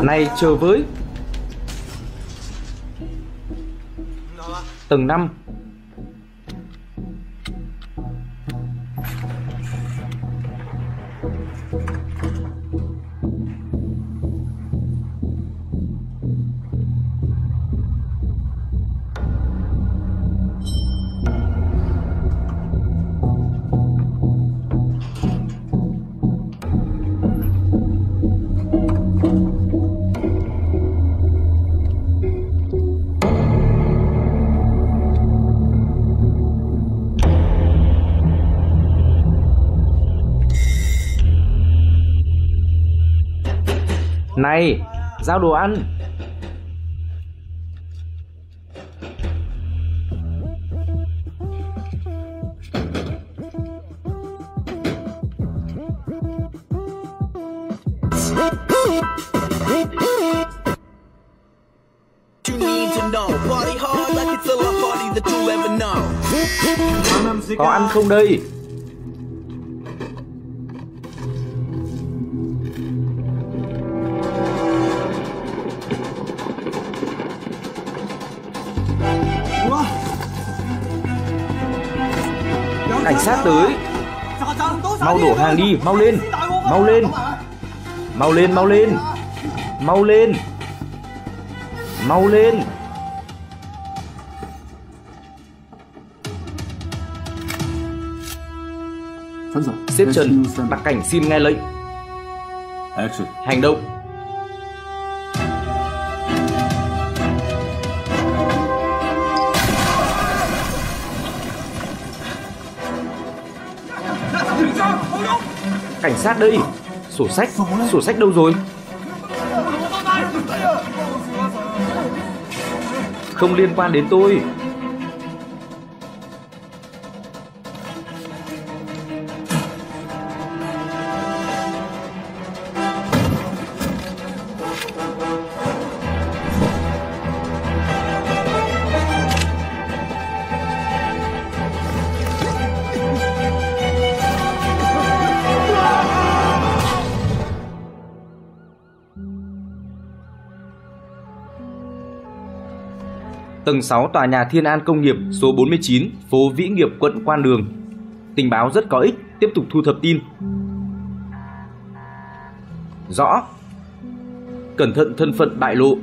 Này chờ với. Từng năm. Này, giao đồ ăn. Có ăn không đây? Tới. Mau đổ hàng đi, mau lên Mau lên. Mau lên, mau lên Mau lên Mau lên. Xếp Trần đặt cảnh xin nghe lệnh. Hành động Sát đây Sổ sách. Sổ sách đâu rồi? Không liên quan đến tôi. Tầng 6 tòa nhà Thiên An Công nghiệp số 49, phố Vĩ Nghiệp, quận Quan Đường. Tình báo rất có ích, tiếp tục thu thập tin. Rõ. Cẩn thận thân phận bại lộ.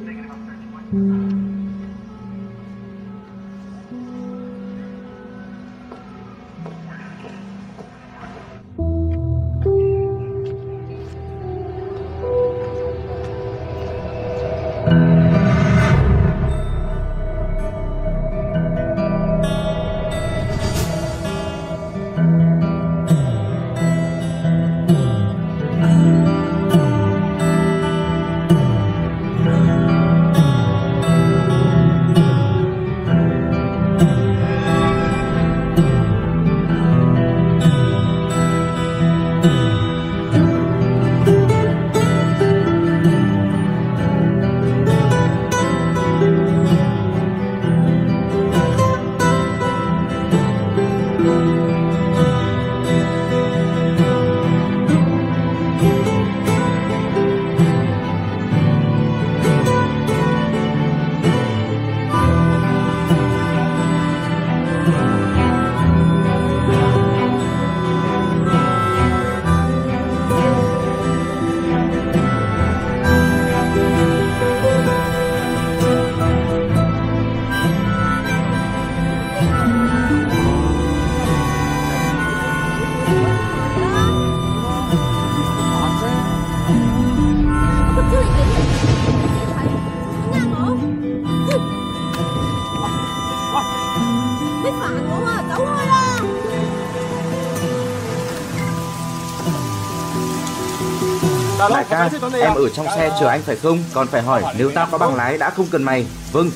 Em ở trong xe chờ anh phải không? Còn phải hỏi nếu tao có bằng lái đã không cần mày. Vâng.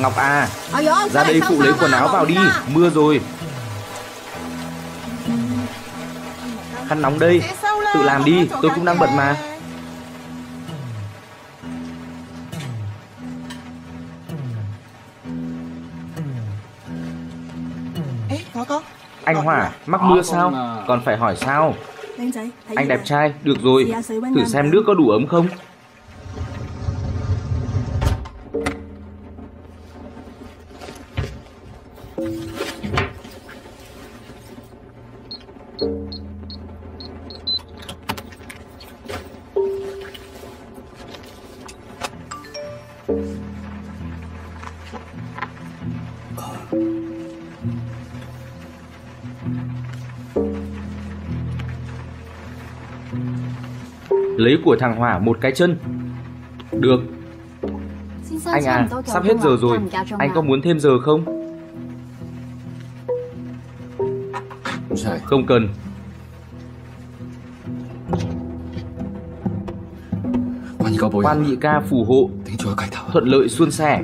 Ngọc à, Ờ ra đây phụ lấy quần áo vào đi, mưa rồi. Khăn nóng đây, tự làm đi, tôi cũng đang bận mà. Anh Hỏa, mắc mưa sao? Còn phải hỏi sao? Anh đẹp trai, được rồi. Thử xem nước có đủ ấm không? của thằng Hỏa một cái chân. Được. Anh à, sắp hết giờ rồi, anh có muốn thêm giờ không? Không cần. Quan nhị ca phù hộ, thuận lợi suôn sẻ.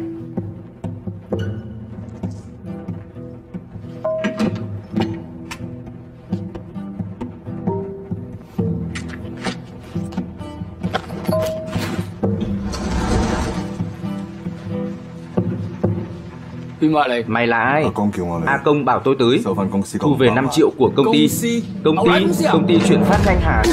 Thì mợ này. Mày là ai? A à, Công bảo tôi tới. Thu về 5 triệu của công ty. Công ty, công ty chuyển phát nhanh hàng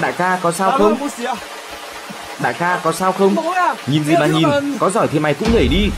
Đại ca có sao không? Đại ca có sao không? Nhìn gì mà nhìn, có giỏi thì mày cũng nhảy đi.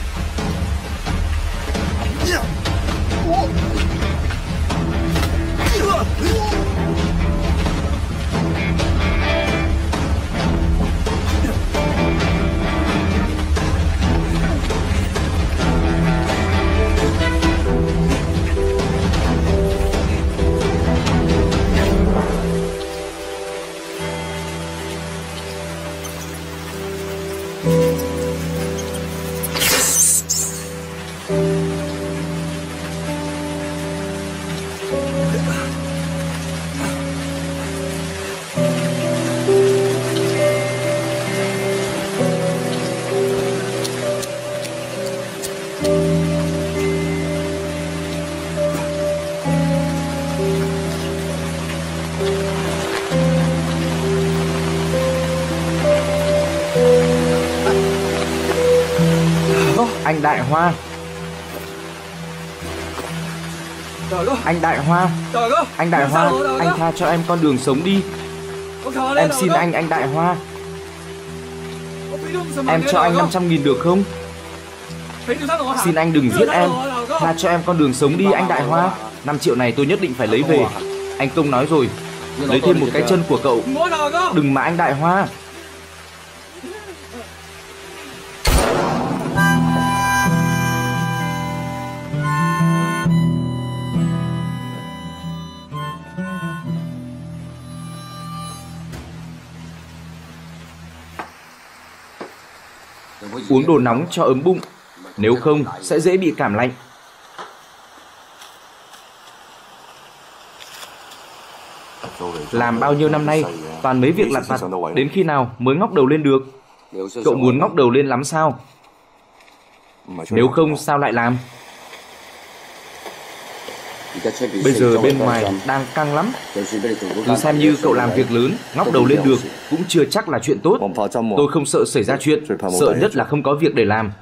Hoa. Anh Đại Hoa. Anh Đại Hoa Anh tha cho em con đường sống đi. Em xin anh anh Đại Hoa. Em cho anh 500 nghìn được không? Xin anh đừng giết em. Tha cho em con đường sống đi anh Đại Hoa. 5 triệu này tôi nhất định phải lấy về. Anh Công nói rồi. Lấy thêm một cái chân của cậu. Đừng mà anh Đại Hoa Uống đồ nóng cho ấm bụng. Nếu không, sẽ dễ bị cảm lạnh. Làm bao nhiêu năm nay, Toàn mấy việc lặt vặt, Đến khi nào mới ngóc đầu lên được? Cậu muốn ngóc đầu lên lắm sao? Nếu không, sao lại làm? Bây giờ bên ngoài đang căng lắm. Cứ xem như cậu làm việc lớn Ngóc đầu lên được Cũng chưa chắc là chuyện tốt. Tôi không sợ xảy ra chuyện Sợ nhất là không có việc để làm.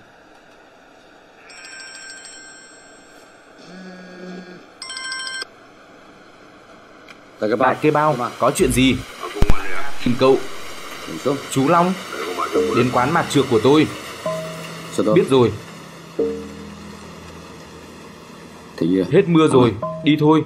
Đại kê bao Có chuyện gì? Tìm cậu Chú Long Đến quán mặt trược của tôi. Biết rồi Hết mưa rồi Đi thôi.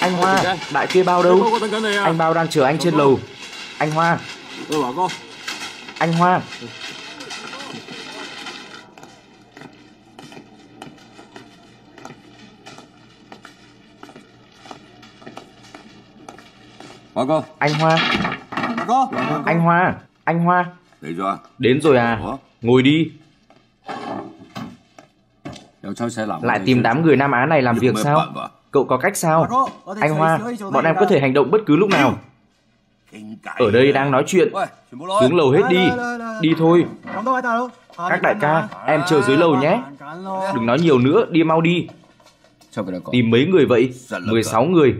Anh Hoa Đại kê bao đâu? Anh bao đang chờ anh trên lầu. Anh Hoa. Anh Hoa Hoa cơ Anh Hoa. Hoa cơ Anh Hoa. Anh Hoa. Đến rồi à Đến rồi à. Ủa? Ngồi đi. Lại tìm đám người Nam Á này làm việc sao? Cậu có cách sao? Anh Hoa Bọn em có thể hành động bất cứ lúc nào. Ở đây đang nói chuyện. Xuống lầu hết đi. Đi thôi. Các đại ca Em chờ dưới lầu nhé. Đừng nói nhiều nữa Đi mau đi. Tìm mấy người vậy? 16 người.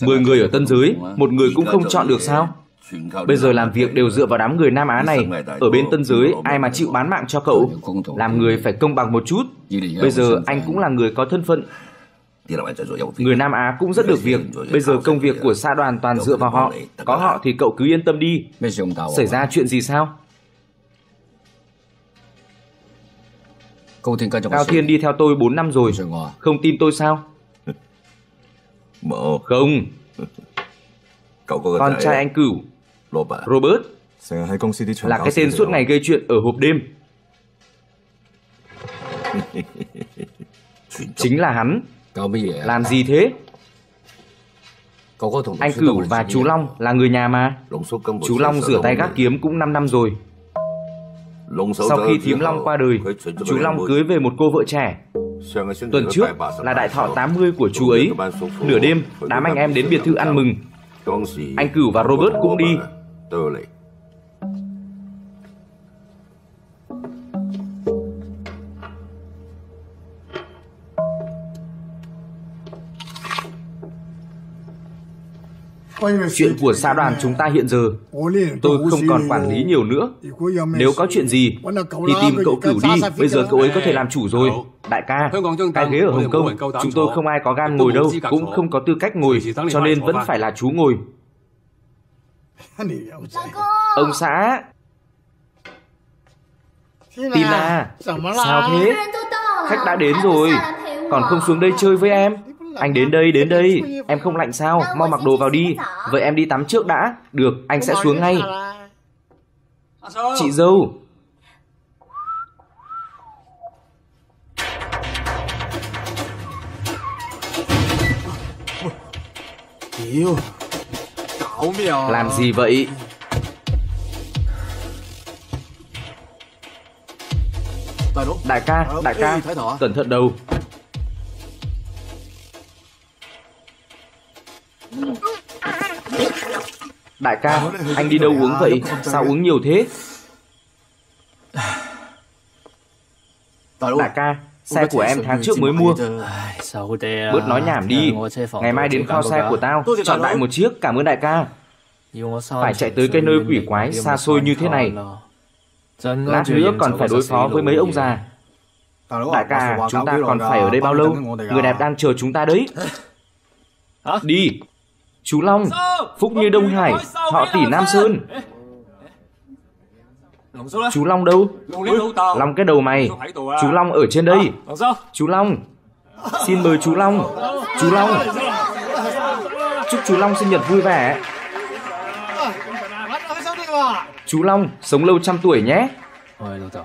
10 người ở tân giới, một người cũng không chọn được sao? Bây giờ làm việc đều dựa vào đám người Nam Á này. Ở bên tân giới, ai mà chịu bán mạng cho cậu? Làm người phải công bằng một chút. Bây giờ anh cũng là người có thân phận. Người Nam Á cũng rất được việc. Bây giờ công việc của xã đoàn toàn dựa vào họ. Có họ thì cậu cứ yên tâm đi. Xảy ra chuyện gì sao? Cao Thiên đi theo tôi 4 năm rồi. Không tin tôi sao? Không. Con trai anh cửu, Robert, là cái tên suốt ngày gây chuyện ở hộp đêm. Chính là hắn. Làm gì thế? Anh Cửu và chú Long là người nhà mà. Chú Long rửa tay gác kiếm cũng 5 năm rồi. Sau khi thím Long qua đời, chú Long cưới về một cô vợ trẻ. Tuần trước là đại thọ 80 của chú ấy. Nửa đêm, đám anh em đến biệt thự ăn mừng. Anh Cửu và Robert cũng đi. Chuyện của xã đoàn chúng ta hiện giờ, tôi không còn quản lý nhiều nữa. Nếu có chuyện gì, thì tìm cậu cửu đi, bây giờ cậu ấy có thể làm chủ rồi. Đại ca, cái ghế ở Hồng Kông, chúng tôi không ai có gan ngồi đâu, cũng không có tư cách ngồi, cho nên vẫn phải là chú ngồi. Ông xã, Tina, sao thế? Khách đã đến rồi, còn không xuống đây chơi với em. Anh đến đây, đến đây. Em không lạnh sao? Mau mặc đồ vào đi. Vậy em đi tắm trước đã. Được, anh sẽ xuống ngay. Chị dâu. Làm gì vậy? Đại ca, đại ca, cẩn thận đầu. Đại ca, anh đi đâu uống vậy? Sao uống nhiều thế? Đại ca, xe của em tháng trước mới mua. Bớt nói nhảm đi. Ngày mai đến kho xe của tao, chọn đại một chiếc. Cảm ơn đại ca. Phải chạy tới cái nơi quỷ quái xa xôi như thế này. Lát nữa còn phải đối phó với mấy ông già. Đại ca, chúng ta còn phải ở đây bao lâu? Người đẹp đang chờ chúng ta đấy. Đi. Chú Long, Phúc Như Đông Hải, họ tỷ Nam Sơn. Chú Long đâu? Long cái đầu mày. Chú Long ở trên đây. Chú Long. Xin mời chú Long. Chú Long. Chúc chú Long sinh nhật vui vẻ. Chú Long, sống lâu trăm tuổi nhé.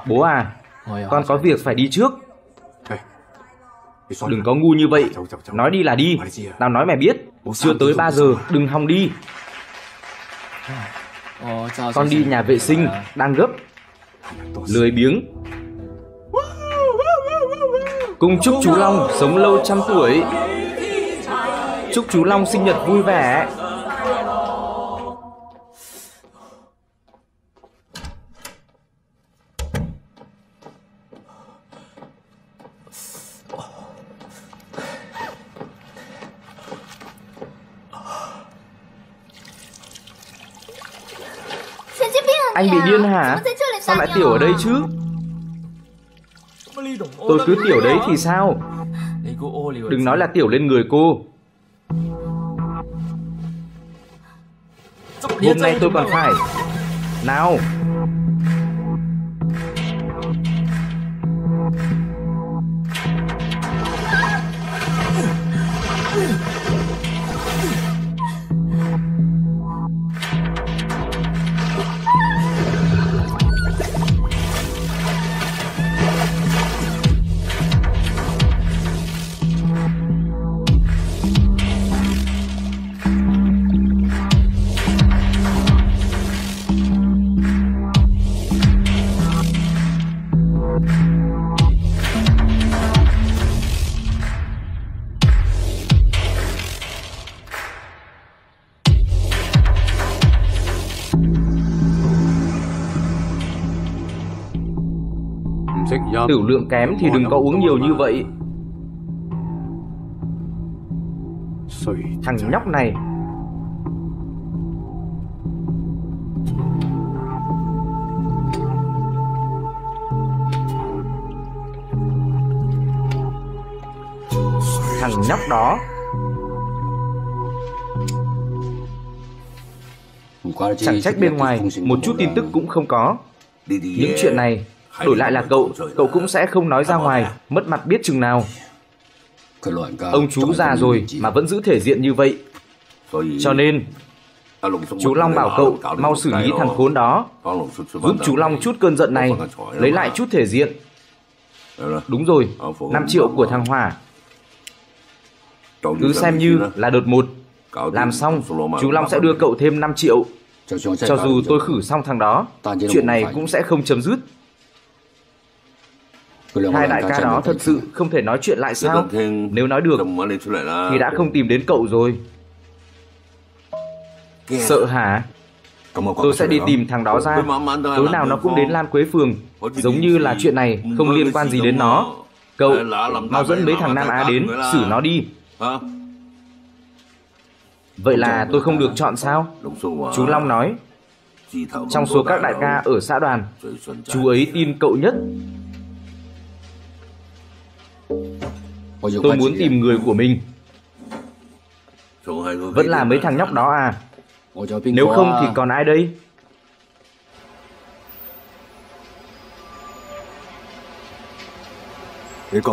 Bố à, con có việc phải đi trước. Đừng có ngu như vậy. Nói đi là đi. Tao nói mày biết. Chưa tới 3 giờ, đừng hòng đi. Con đi nhà vệ sinh, đang gấp. Lười biếng. Cùng chúc chú Long sống lâu trăm tuổi. Chúc chú Long sinh nhật vui vẻ. Anh bị điên hả? Sao lại tiểu ở đây chứ? Tôi cứ tiểu đấy thì sao? Đừng nói là tiểu lên người cô. Hôm nay tôi còn phải. Nào, Tiểu lượng kém thì đừng có uống nhiều như vậy. Thằng nhóc này. Thằng nhóc đó. Chẳng trách bên ngoài Một chút tin tức cũng không có. Những chuyện này Đổi lại là cậu Cậu cũng sẽ không nói ra ngoài Mất mặt biết chừng nào. Ông chú già rồi mà vẫn giữ thể diện như vậy. Cho nên Chú Long bảo cậu mau xử lý thằng khốn đó Giúp chú Long chút cơn giận này Lấy lại chút thể diện. Đúng rồi 5 triệu của thằng Hòa. Cứ xem như là đợt một. Làm xong Chú Long sẽ đưa cậu thêm 5 triệu. Cho dù tôi khử xong thằng đó Chuyện này cũng sẽ không chấm dứt Hai đại ca đó thật sự không thể nói chuyện lại sao? Nếu nói được Thì đã không tìm đến cậu rồi. Sợ hả? Tôi sẽ đi tìm thằng đó ra. Tối nào nó cũng đến Lan Quế Phường. Giống như là chuyện này không liên quan gì đến nó. Cậu Mau dẫn mấy thằng Nam Á đến Xử nó đi. Vậy là tôi không được chọn sao? Chú Long nói. Trong số các đại ca ở xã đoàn Chú ấy tin cậu nhất Tôi muốn tìm người của mình. Vẫn là mấy thằng nhóc đó à? Nếu không thì còn ai đây?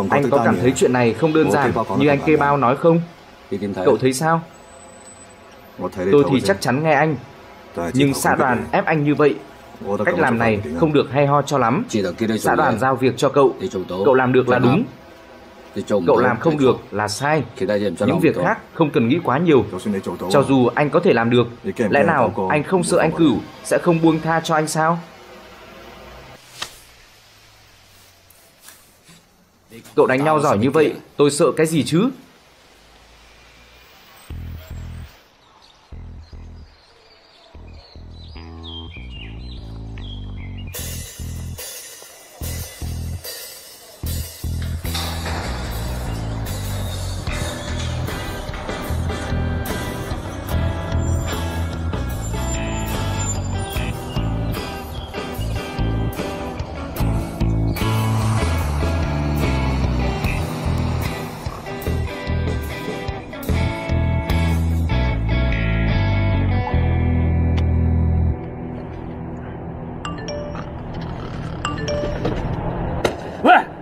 Anh có cảm thấy chuyện này không đơn giản Như anh kê bao nói không? Cậu thấy sao? Tôi thì chắc chắn nghe anh. Nhưng xã đoàn ép anh như vậy Cách làm này không? Được hay ho cho lắm. Xã đoàn giao việc cho cậu. Cậu làm được là đúng Cậu làm không được là sai. Những việc khác không cần nghĩ quá nhiều. Cho dù anh có thể làm được Lẽ nào anh không sợ anh cửu Sẽ không buông tha cho anh sao? Cậu đánh nhau giỏi như vậy Tôi sợ cái gì chứ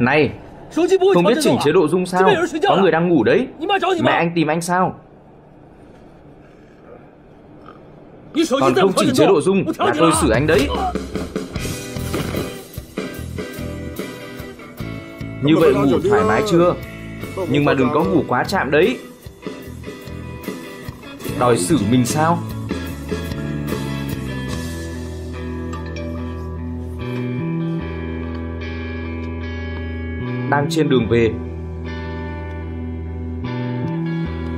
Này Không biết chỉnh chế độ rung sao? Có người đang ngủ đấy. Mẹ anh tìm anh sao? Còn không chỉnh chế độ rung Là tôi xử anh đấy. Như vậy ngủ thoải mái chưa? Nhưng mà đừng có ngủ quá chạm đấy. Đòi xử mình sao đang trên đường về.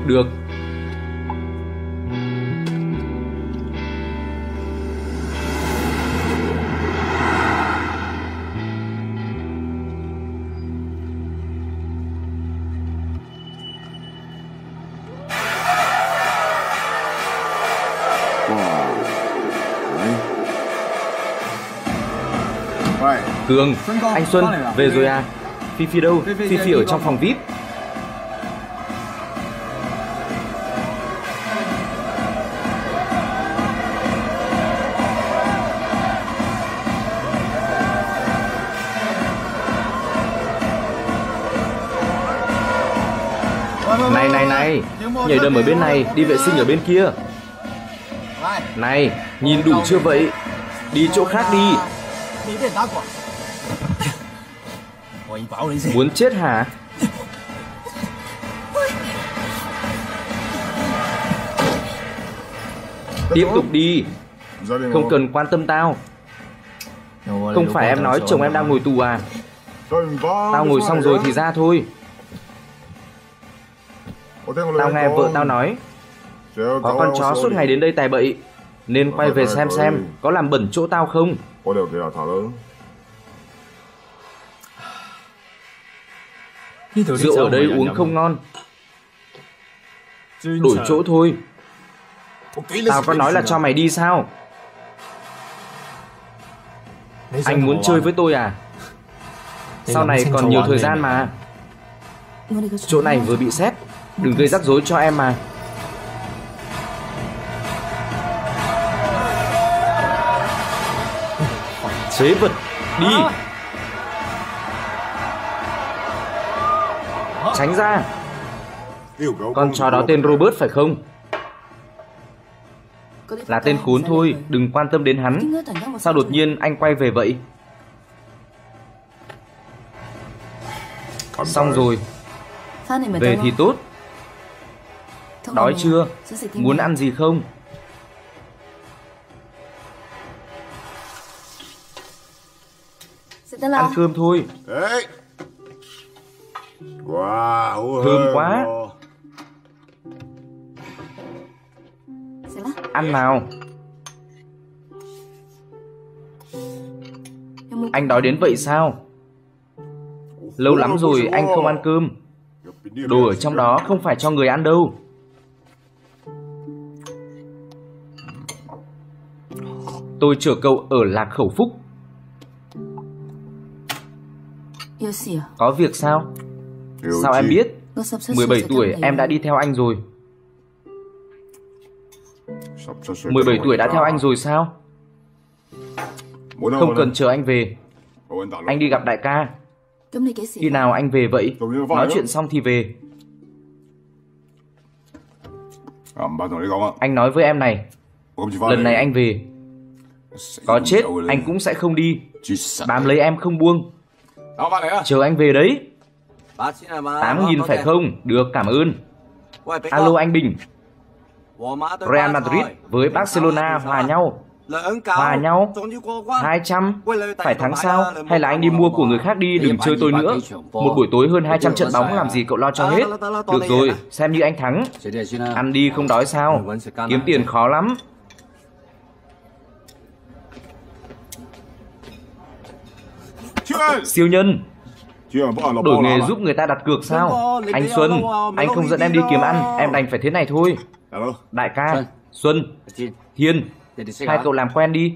Được. Cường, anh Xuân, về rồi à? Phi Phi đâu? Phi Phi ở trong phòng VIP. Này này này, nhảy đầm ở bên này, đi vệ sinh ở bên kia. Này, nhìn đủ chưa vậy? Đi chỗ khác đi. Muốn chết hả? Tiếp tục đi. Không cần quan tâm tao. Không phải em nói chồng em đang ngồi tù à? Tao ngồi xong rồi thì ra thôi. Tao nghe vợ tao nói. Có con chó suốt ngày đến đây tài bậy. Nên quay về xem xem có làm bẩn chỗ tao không. Rượu ở đây uống không ngon, đổi chỗ thôi. Tao có nói là cho mày đi sao? Anh muốn chơi với tôi à? Sau này còn nhiều thời gian mà. Chỗ này vừa bị xét, đừng gây rắc rối cho em mà. Phế vật, đi! Tránh ra! Con chó đó tên Robert phải không? Là tên khốn thôi, đừng quan tâm đến hắn. Sao đột nhiên anh quay về vậy? Xong rồi, về thì tốt. Đói chưa? Muốn ăn gì không? Ăn cơm thôi. Wow, Thơm quá. Ăn nào. Anh đói đến vậy sao? Lâu lắm rồi anh không ăn cơm. Đồ ở trong đó không phải cho người ăn đâu. Tôi chở cậu ở Lạc Khẩu Phúc. Có việc sao? Sao em biết? 17 tuổi em đã đi theo anh rồi. 17 tuổi đã theo anh rồi sao? Không cần chờ anh về. Anh đi gặp đại ca. Khi nào anh về vậy? Nói chuyện xong thì về. Anh nói với em này, lần này anh về. Có chết, anh cũng sẽ không đi. Bám lấy em không buông. Chờ anh về đấy. 8.000 phải không? Được, cảm ơn. Alo anh Bình. Real Madrid với Barcelona hòa nhau. Hòa nhau. 200 Phải thắng sao? Hay là anh đi mua của người khác đi Đừng chơi tôi nữa. Một buổi tối hơn 200 trận bóng Làm gì cậu lo cho hết. Được rồi Xem như anh thắng. Ăn đi không đói sao? Kiếm tiền khó lắm. Siêu nhân. Đổi nghề giúp người ta đặt cược sao? Anh Xuân Anh không dẫn em đi kiếm ăn. Em đành phải thế này thôi. Đại ca Xuân. Hiên Hai cậu làm quen đi.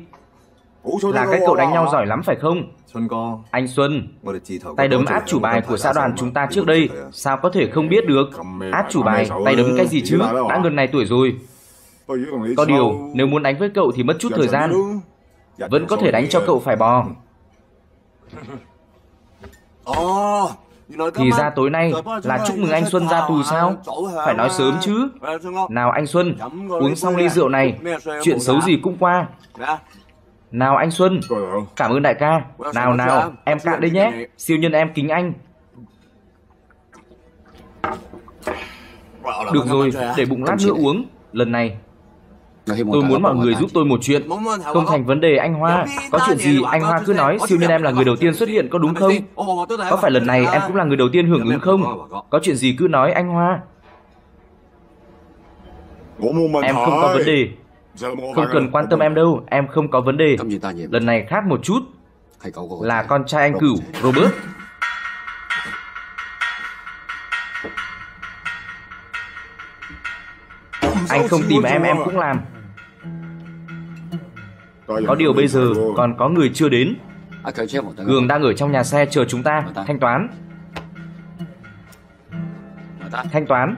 Là các cậu đánh nhau giỏi lắm phải không? Anh Xuân Tay đấm át chủ bài của xã đoàn chúng ta trước đây. Sao có thể không biết được? Át chủ bài Tay đấm cái gì chứ? Đã gần này tuổi rồi. Có điều Nếu muốn đánh với cậu thì mất chút thời gian. Vẫn có thể đánh cho cậu phải bò. Thì ra tối nay là chúc mừng anh Xuân ra tù sao? Phải nói sớm chứ. Nào anh Xuân, uống xong ly rượu này, chuyện xấu gì cũng qua. Nào anh Xuân, cảm ơn đại ca. Nào nào, em cạn đây nhé. Siêu nhân em kính anh. Được rồi, để bụng lát nữa uống. Lần này Tôi muốn mọi người giúp tôi một chuyện. Không thành vấn đề anh Hoa. Có chuyện gì anh Hoa cứ nói siêu nhân em là người đầu tiên xuất hiện có đúng không? Có phải lần này em cũng là người đầu tiên hưởng ứng không? Có. Chuyện gì cứ nói anh Hoa. Em không có vấn đề. Không cần quan tâm em đâu. Em không có vấn đề. Lần này khác một chút. Là con trai anh cửu Robert. Anh không tìm em em cũng làm. Có điều bây giờ còn có người chưa đến. Cường đang ở trong nhà xe chờ chúng ta. Thanh toán. Thanh toán.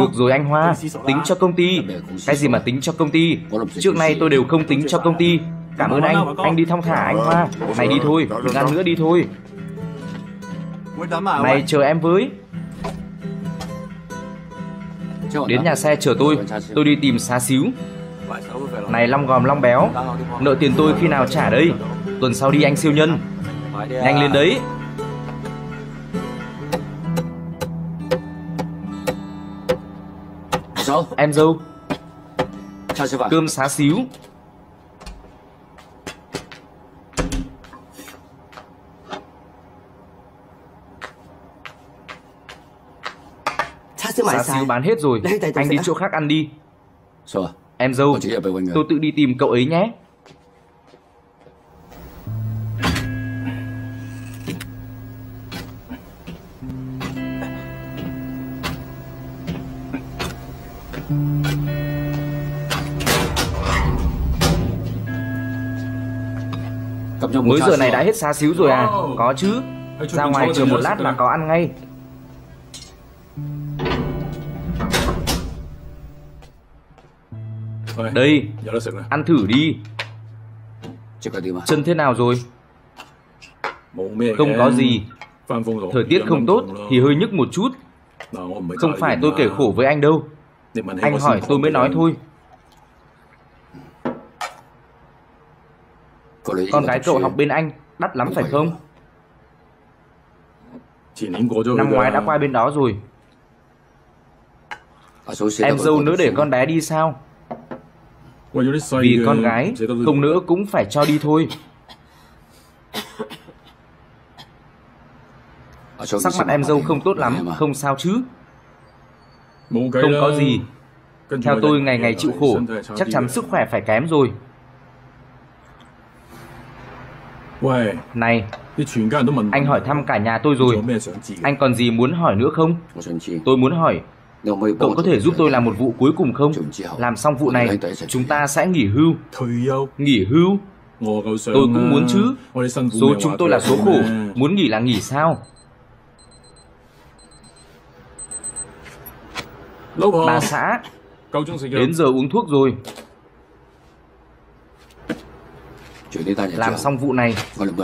Được rồi anh Hoa Tính cho công ty. Cái gì mà tính cho công ty? Trước nay tôi đều không tính cho công ty. Cảm ơn anh. Anh đi thong thả anh Hoa. Này đi thôi. Đừng ăn nữa đi thôi. Này chờ em với. Đến nhà xe chờ tôi, tôi đi tìm xá xíu. Này long gòm long béo, nợ tiền tôi khi nào trả đây? Tuần sau đi anh siêu nhân. Nhanh lên đấy. Em dâu, cơm xá xíu. Xá xíu bán hết rồi, anh đi chỗ khác ăn đi. À Em dâu, tôi tự đi tìm cậu ấy nhé. Mới giờ này đã hết xa xíu rồi à? Có chứ. Ra ngoài chờ một lát là có ăn ngay. Đây, ăn thử đi. Chân thế nào rồi? Không có gì. Thời tiết không tốt thì hơi nhức một chút. Không phải tôi kể khổ với anh đâu. Anh hỏi tôi mới nói thôi. Con gái cậu học bên anh đắt lắm phải không? Năm ngoái đã qua bên đó rồi. Em dâu nữa để con bé đi sao? Vì con gái, không nữa cũng phải cho đi thôi. Sắc mặt em dâu không tốt lắm, không sao chứ? Không có gì. Theo tôi ngày ngày chịu khổ, chắc chắn sức khỏe phải kém rồi. Này, anh hỏi thăm cả nhà tôi rồi. Anh còn gì muốn hỏi nữa không? Tôi muốn hỏi, cậu có thể giúp tôi làm một vụ cuối cùng không? Làm xong vụ này, chúng ta sẽ nghỉ hưu. Nghỉ hưu? Tôi cũng muốn chứ. Số chúng tôi là số khổ, muốn nghỉ là nghỉ sao? Bà xã, đến giờ uống thuốc rồi. Làm xong vụ này,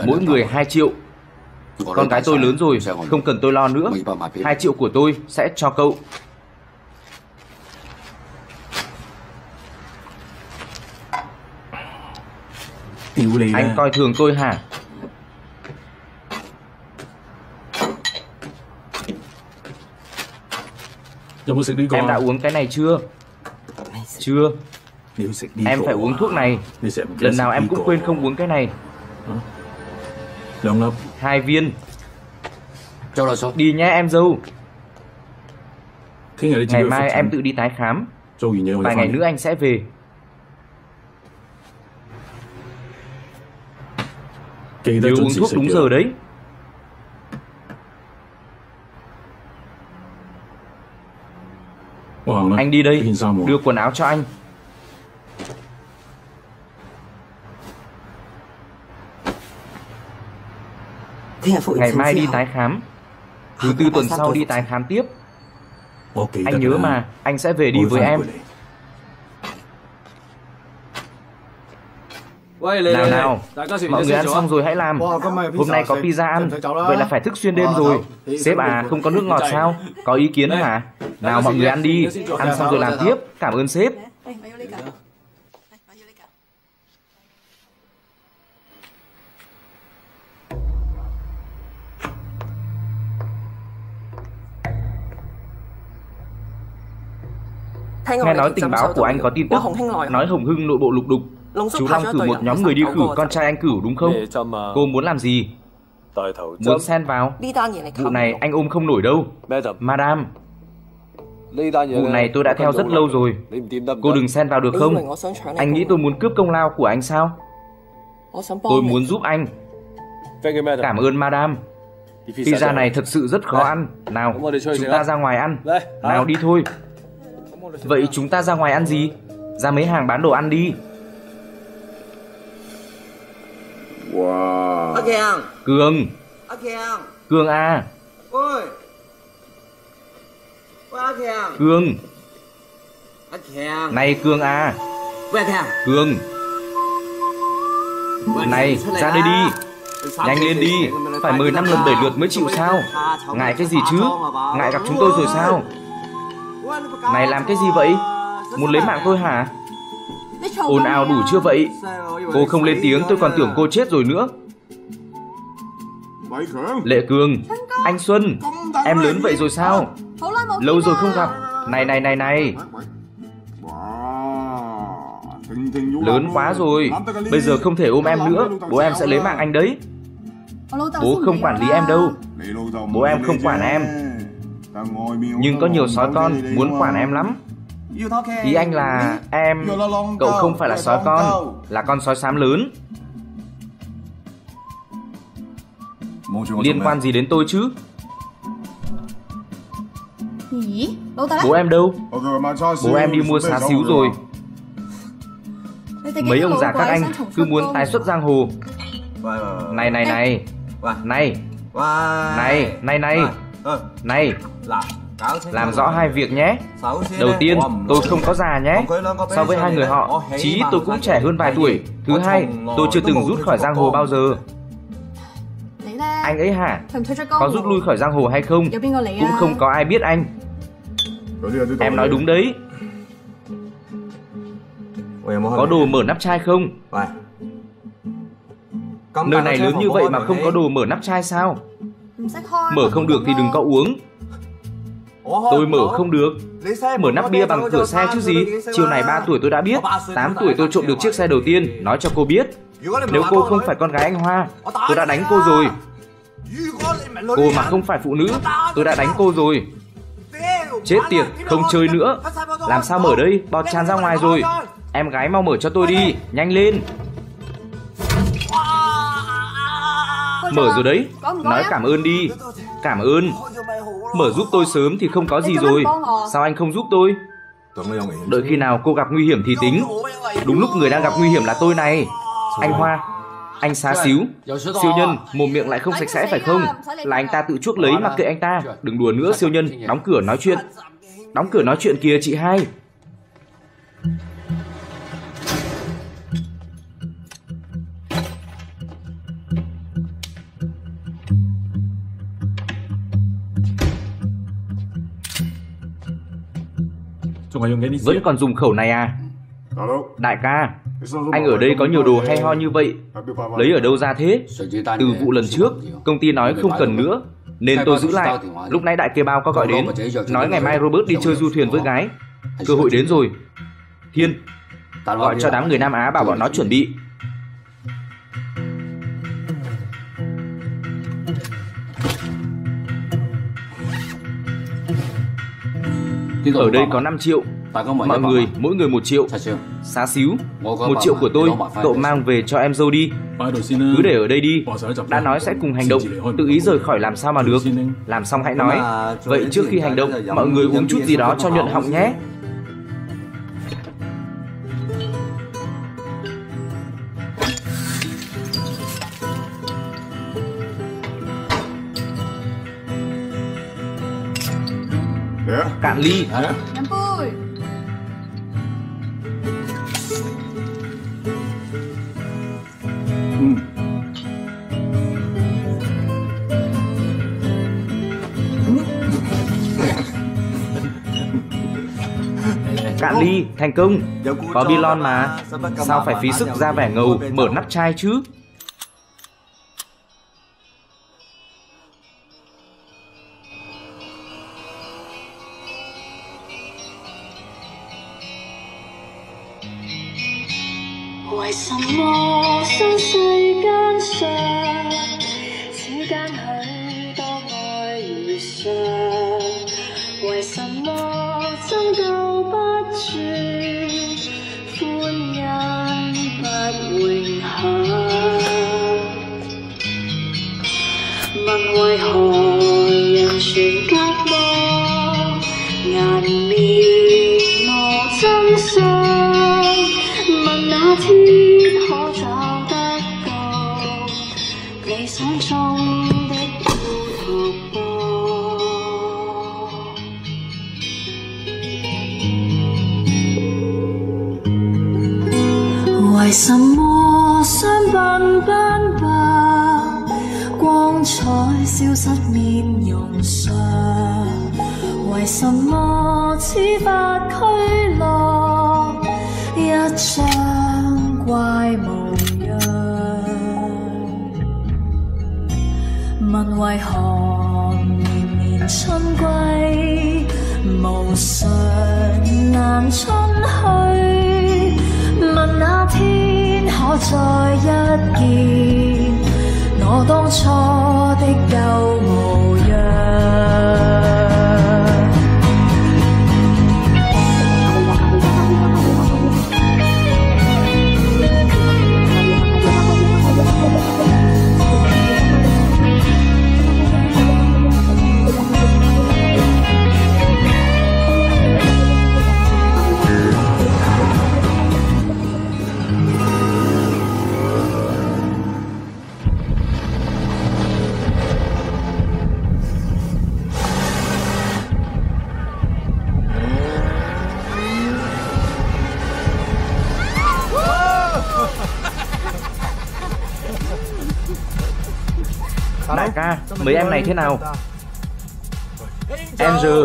mỗi người 2 triệu. Con gái tôi lớn rồi, không cần tôi lo nữa. 2 triệu của tôi sẽ cho cậu. Anh coi thường tôi hả? Em đã uống cái này chưa? Chưa. Em phải uống thuốc này. Lần nào em cũng quên không uống cái này. Hai viên. Đi nhé em dâu. Ngày mai em tự đi tái khám. Vài ngày nữa anh sẽ về. Nhớ uống thuốc đúng giờ đấy. Anh đi đây, đưa quần áo cho anh. Ngày mai đi tái khám. Thứ tư tuần sau đi tái khám tiếp. Anh nhớ mà Anh sẽ về đi với em Nào nào. Mọi người ăn xong rồi hãy làm. Hôm nay có pizza ăn. Vậy là phải thức xuyên đêm rồi. Sếp à không có nước ngọt sao? Có ý kiến hả? Nào mọi người ăn đi. Ăn xong rồi làm tiếp. Cảm ơn sếp. Nghe nói tình báo của anh có tin tức. Nói Hồng Hưng nội bộ lục đục Chú Long cử một nhóm người đi khử con trai anh cử đúng không? Cô muốn làm gì? Muốn xen vào. Vụ này anh ôm không nổi đâu. Madame Vụ này tôi đã theo rất lâu rồi. Cô đừng xen vào được không? Anh nghĩ tôi muốn cướp công lao của anh sao? Tôi muốn giúp anh. Cảm ơn Madame Pizza này thật sự rất khó ăn. Nào chúng ta ra ngoài ăn. Nào đi thôi. Vậy chúng ta ra ngoài ăn gì? Ra mấy hàng bán đồ ăn đi. Wow. Cường. Cường à. Cường. Này Cường à. Cường. Này, ra đây đi. Nhanh lên đi, phải mời năm lần đẩy lượt mới chịu sao? Ngại cái gì chứ? Ngại gặp chúng tôi rồi sao? Này làm cái gì vậy Muốn lấy mạng tôi hả Ồn ào đủ chưa vậy? Cô không lên tiếng tôi còn tưởng cô chết rồi nữa. Lệ Cường Anh Xuân Em lớn vậy rồi sao? Lâu rồi không gặp. Này này này này. Lớn quá rồi. Bây giờ không thể ôm em nữa. Bố em sẽ lấy mạng anh đấy. Bố không quản lý em đâu. Bố em không quản em. Nhưng có nhiều sói con muốn quản em lắm Ý anh là em Cậu không phải là sói con Là con sói xám lớn. Liên quan gì đến tôi chứ? Bố em đâu? Bố em đi mua xá xíu rồi Mấy ông già các anh cứ muốn tái xuất giang hồ. Này này này. Này Này Này. Này Này làm rõ hai việc nhé. Đầu tiên, tôi không có già nhé. So với hai người họ, chí tôi cũng trẻ hơn vài tuổi. Thứ hai, tôi chưa từng rút khỏi giang hồ bao giờ. Anh ấy hả? Có rút lui khỏi giang hồ hay không? Cũng không có ai biết anh. Em nói đúng đấy. Có đồ mở nắp chai không? Nơi này lớn như vậy mà không có đồ mở nắp chai sao? Mở không được thì đừng có uống Tôi mở không được. Mở nắp bia bằng cửa xe chứ gì? Chiều này 3 tuổi tôi đã biết. 8 tuổi tôi trộm được chiếc xe đầu tiên. Nói cho cô biết. Nếu cô không phải con gái anh Hoa Tôi đã đánh cô rồi. Cô mà không phải phụ nữ Tôi đã đánh cô rồi. Chết tiệt, không chơi nữa. Làm sao mở đây, bọt tràn ra ngoài rồi. Em gái mau mở cho tôi đi, nhanh lên Mở rồi đấy, nói cảm ơn đi. Cảm ơn. Mở giúp tôi sớm thì không có gì rồi. Sao anh không giúp tôi? Đợi khi nào cô gặp nguy hiểm thì tính. Đúng lúc người đang gặp nguy hiểm là tôi này. Anh Hoa Anh xá xíu. Siêu nhân Mồm miệng lại không sạch sẽ phải không? Là anh ta tự chuốc lấy mặc kệ anh ta. Đừng đùa nữa siêu nhân. Đóng cửa nói chuyện. Đóng cửa nói chuyện kìa chị hai Vẫn còn dùng khẩu này à? Đại ca Anh ở đây có nhiều đồ hay ho như vậy. Lấy ở đâu ra thế? Từ vụ lần trước Công ty nói không cần nữa Nên tôi giữ lại. Lúc nãy đại kê bao có gọi đến Nói ngày mai Robert đi chơi du thuyền với gái. Cơ hội đến rồi. Thiên Gọi cho đám người Nam Á bảo bọn nó chuẩn bị Ở đây có 5 triệu. Mọi người, mỗi người một triệu. Xá xíu. Một triệu của tôi, cậu mang về cho em dâu đi. Cứ để ở đây đi. Đã nói sẽ cùng hành động. Tự ý rời khỏi làm sao mà được. Làm xong hãy nói. Vậy trước khi hành động, mọi người uống chút gì đó cho nhuận họng nhé Cạn ly. Cạn ly, thành công. Có Bilon mà. Sao phải phí sức ra vẻ ngầu Mở nắp chai chứ thế nào? Angel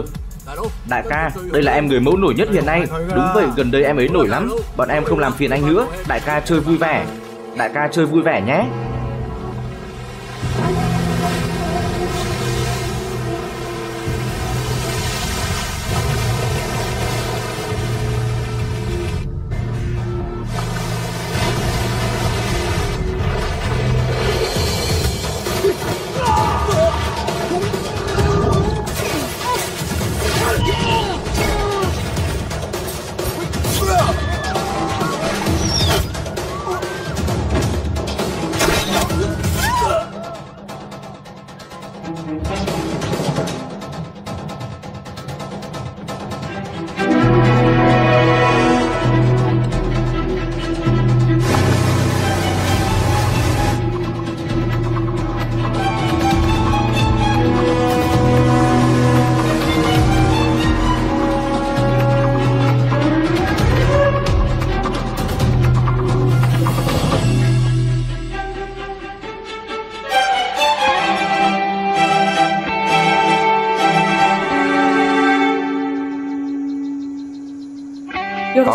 Đại ca, đây là em người mẫu nổi nhất hiện nay. Đúng vậy, gần đây em ấy nổi lắm. Bọn em không làm phiền anh nữa. Đại ca chơi vui vẻ. Đại ca chơi vui vẻ nhé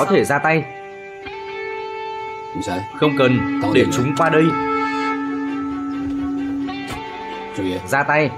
Có thể ra tay. Không cần Để chúng qua đây. Ra tay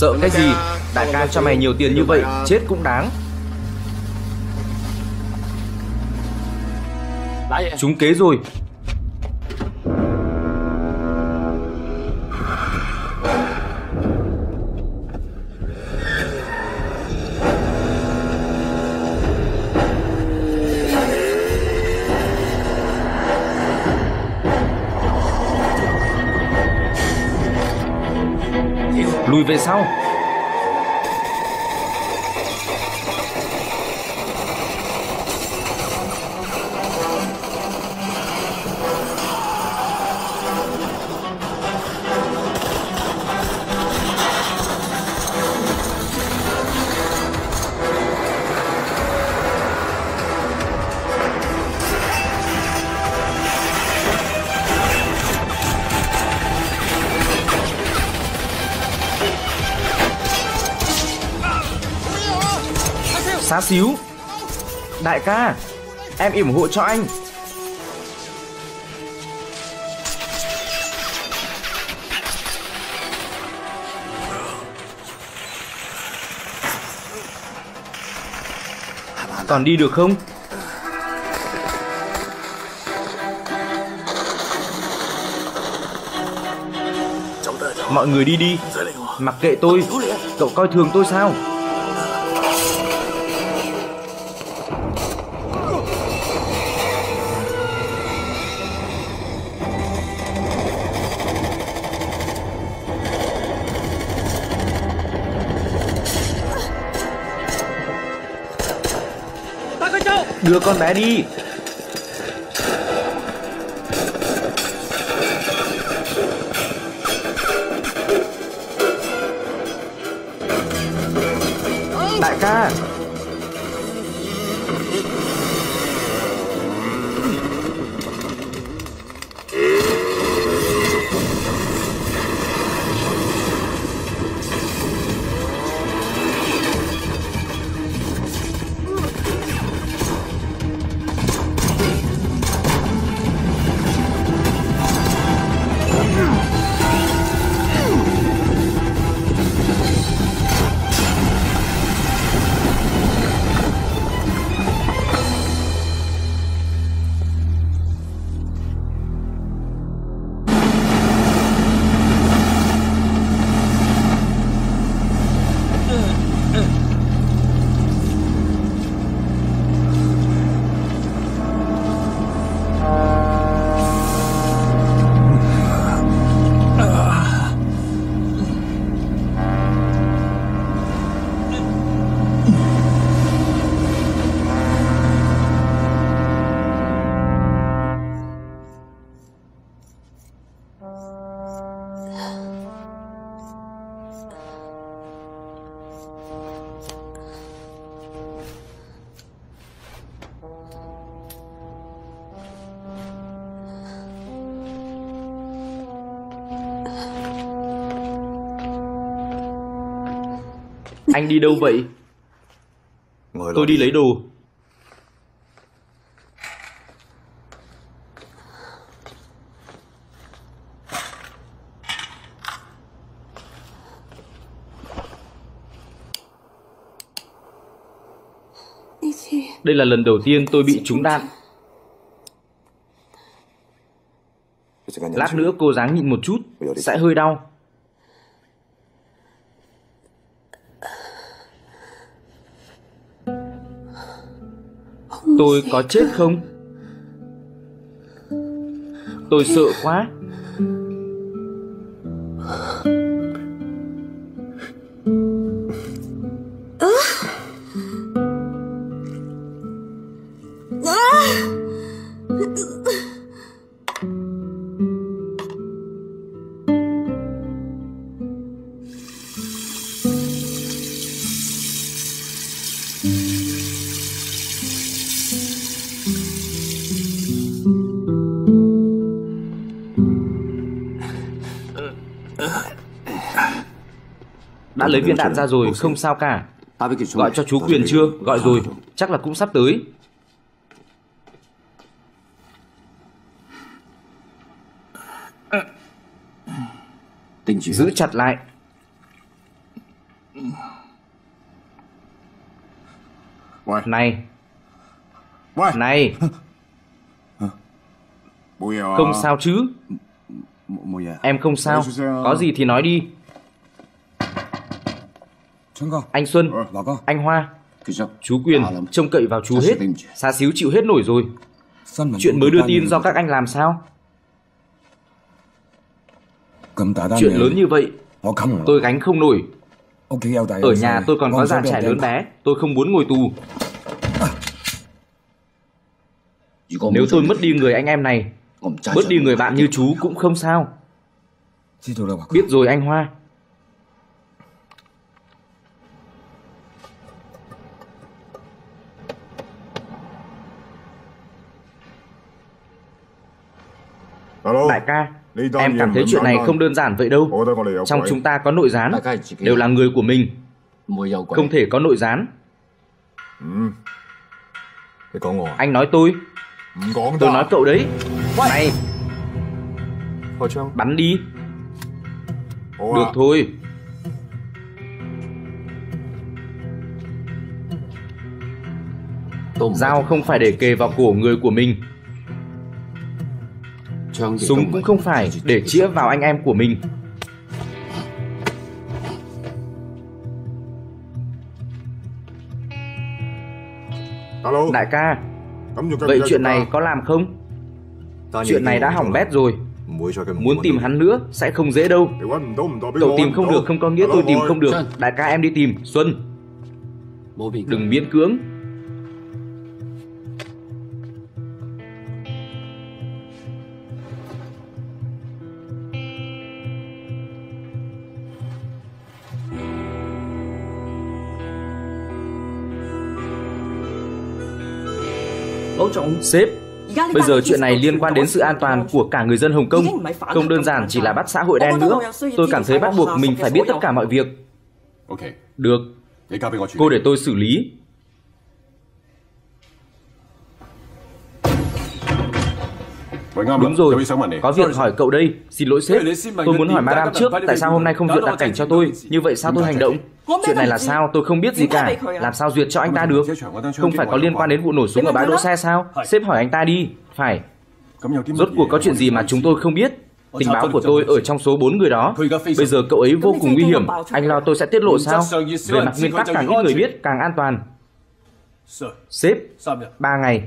Sợ cái gì? Đại ca cho mày nhiều tiền như vậy Chết cũng đáng. Chúng kế rồi Lùi về sau. Xíu. Đại ca, Em ủng hộ cho anh. Còn đi được không? Mọi người đi đi. Mặc kệ tôi. Cậu coi thường tôi sao? Đưa con bé đi Anh đi đâu vậy? Tôi đi lấy đồ. Đây là lần đầu tiên tôi bị trúng đạn. Lát nữa cô dáng nhịn một chút, sẽ hơi đau. Tôi có chết không? Tôi sợ quá. Viên đạn ra rồi, không sao cả. Gọi cho chú Quyền chưa? Gọi rồi, chắc là cũng sắp tới. Giữ chặt lại. Này. Này. Không sao chứ? Em không sao. Có gì thì nói đi. Anh Xuân, anh Hoa, chú Quyền trông cậy vào chú hết. Xa xíu chịu hết nổi rồi. Chuyện mới đưa tin do các anh làm sao? Chuyện lớn như vậy, tôi gánh không nổi. Ở nhà tôi còn có già trẻ lớn bé, tôi không muốn ngồi tù. Nếu tôi mất đi người anh em này, bớt đi người bạn như chú cũng không sao. Biết rồi anh Hoa. Đại ca, em cảm thấy chuyện này không đơn giản vậy đâu. Trong chúng ta có nội gián, đều là người của mình. Không thể có nội gián. Anh nói tôi. Tôi nói cậu đấy. Này. Bắn đi. Được thôi. Dao không phải để kề vào cổ người của mình. Súng cũng không phải để chĩa vào anh em của mình. Đại ca, vậy chuyện này có làm không? Chuyện này đã hỏng bét rồi. Muốn tìm hắn nữa sẽ không dễ đâu. Cậu tìm không được không có nghĩa tôi tìm không được. Đại ca em đi tìm, Xuân. Đừng miễn cưỡng, Sếp, bây giờ chuyện này liên quan đến sự an toàn của cả người dân Hồng Kông. Không đơn giản chỉ là bắt xã hội đen nữa. Tôi cảm thấy bắt buộc mình phải biết tất cả mọi việc. Được. Cô để tôi xử lý. Đúng rồi, có việc hỏi cậu đây. Xin lỗi sếp, tôi muốn hỏi Madame trước tại sao hôm nay không duyệt đặc cảnh cho tôi. Như vậy sao tôi hành động? Chuyện này là sao? Tôi không biết gì cả. Làm sao duyệt cho anh ta được? Không phải có liên quan đến vụ nổ súng ở bãi đỗ xe sao? Sếp hỏi anh ta đi. Phải. Rốt cuộc có chuyện gì mà chúng tôi không biết? Tình báo của tôi ở trong số 4 người đó. Bây giờ cậu ấy vô cùng nguy hiểm. Anh lo tôi sẽ tiết lộ sao? Về mặt nguyên tắc càng ít người biết càng an toàn. Sếp, 3 ngày.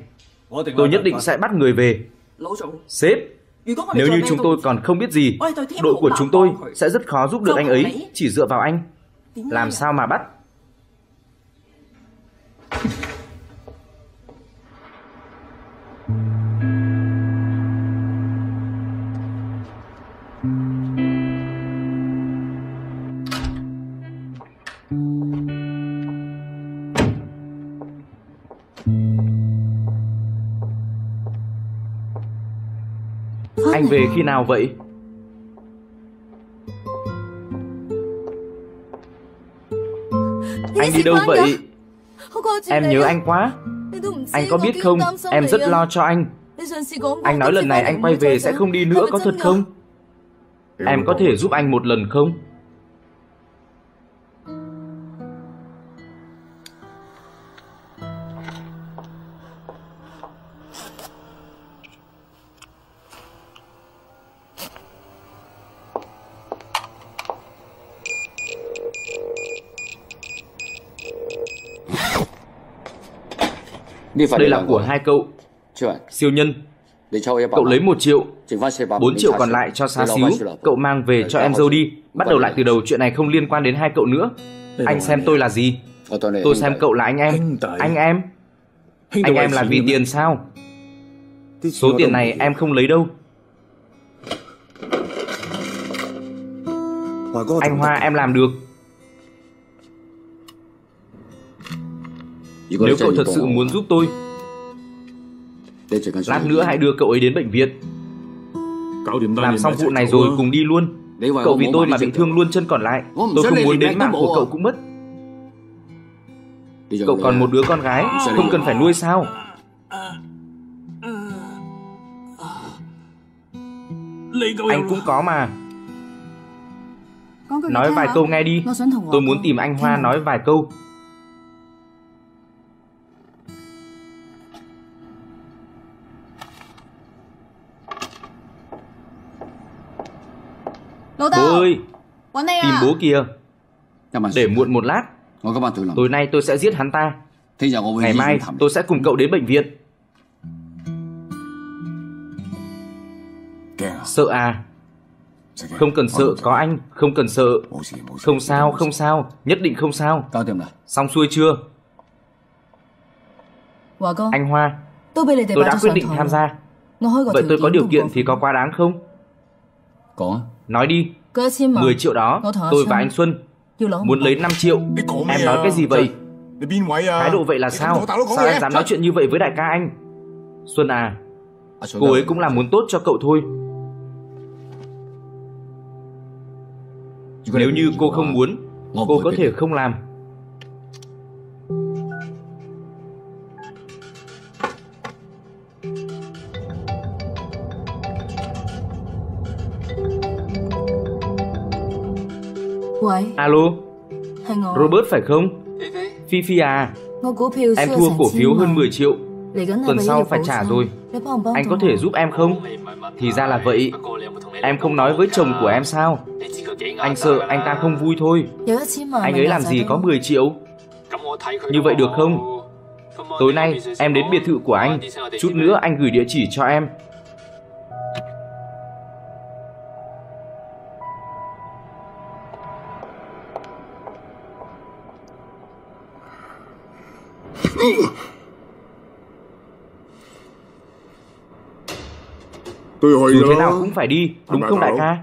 Tôi nhất định sẽ bắt người về. Sếp, nếu như chúng tôi còn không biết gì, đội của chúng tôi sẽ rất khó giúp được anh ấy, chỉ dựa vào anh. Làm sao mà bắt? Anh về khi nào vậy? Anh đi đâu vậy? Em nhớ anh quá. Anh có biết không, em rất lo cho anh. Anh nói lần này anh quay về sẽ không đi nữa có thật không? Em có thể giúp anh một lần không? Đây là của hai cậu. Siêu nhân. Cậu lấy một triệu. 4 triệu còn lại cho xá xíu. Cậu mang về cho em dâu đi. Bắt đầu lại từ đầu chuyện này không liên quan đến hai cậu nữa. Anh xem tôi là gì. Tôi xem cậu là anh em. Anh em. Anh em là vì tiền sao? Số tiền này em không lấy đâu. Anh Hoa em làm được Nếu cậu thật sự muốn giúp tôi Lát nữa hãy đưa cậu ấy đến bệnh viện Làm xong vụ này rồi cùng đi luôn. Cậu vì tôi mà bị thương luôn chân còn lại. Tôi không muốn đến mạng của cậu cũng mất. Cậu còn một đứa con gái Không cần phải nuôi sao. Anh cũng có mà. Nói vài câu nghe đi. Tôi muốn tìm anh Hoa nói vài câu Bố ơi Tìm bố kìa Để muộn một lát. Tối nay tôi sẽ giết hắn ta. Ngày mai tôi sẽ cùng cậu đến bệnh viện. Sợ à? Không cần sợ có anh. Không cần sợ. Không sao không sao. Nhất định không sao. Xong xuôi chưa? Anh Hoa Tôi đã quyết định tham gia. Vậy tôi có điều kiện thì có quá đáng không Nói đi. 10 triệu đó Tôi và anh Xuân Muốn lấy 5 triệu. Em nói cái gì vậy? Thái độ vậy là sao? Sao em dám nói chuyện như vậy với đại ca anh? Xuân à Cô ấy cũng là muốn tốt cho cậu thôi. Nếu như cô không muốn Cô có thể không làm Alo? Robert phải không? Phi Phi à? Em thua cổ phiếu hơn 10 triệu. Tuần sau phải trả rồi. Anh có thể giúp em không? Thì ra là vậy. Em không nói với chồng của em sao? Anh sợ anh ta không vui thôi. Anh ấy làm gì có 10 triệu? Như vậy được không? Tối nay em đến biệt thự của anh. Chút nữa anh gửi địa chỉ cho em Dù thế nào cũng phải đi, đúng không đại ca?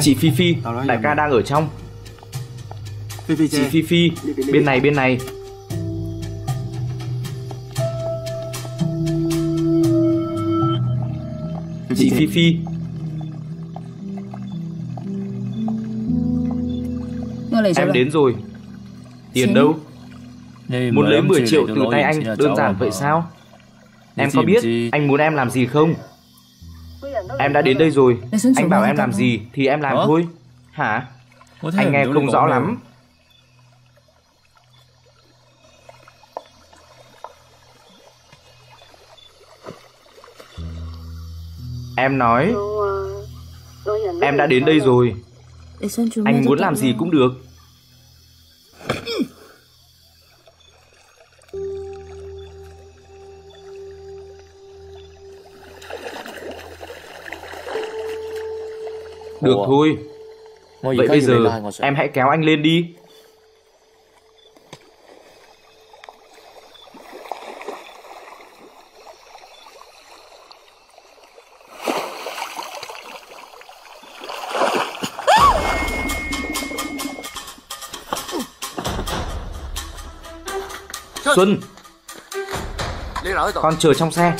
Chị Phi Phi, đại ca đang ở trong. Chị Phi Phi, bên này bên này. Chị Phi Phi Em đến rồi. Tiền đâu? Muốn lấy 10 triệu từ tay anh đơn giản vậy sao? Em có biết anh muốn em làm gì không Em đã đến đây rồi. Anh bảo em làm gì thì em làm thôi. Hả? Anh nghe không rõ lắm. Em nói Em đã đến đây rồi. Anh muốn làm gì cũng được Được thôi. Vậy bây giờ em hãy kéo anh lên đi. Xuân. Con chờ trong xe.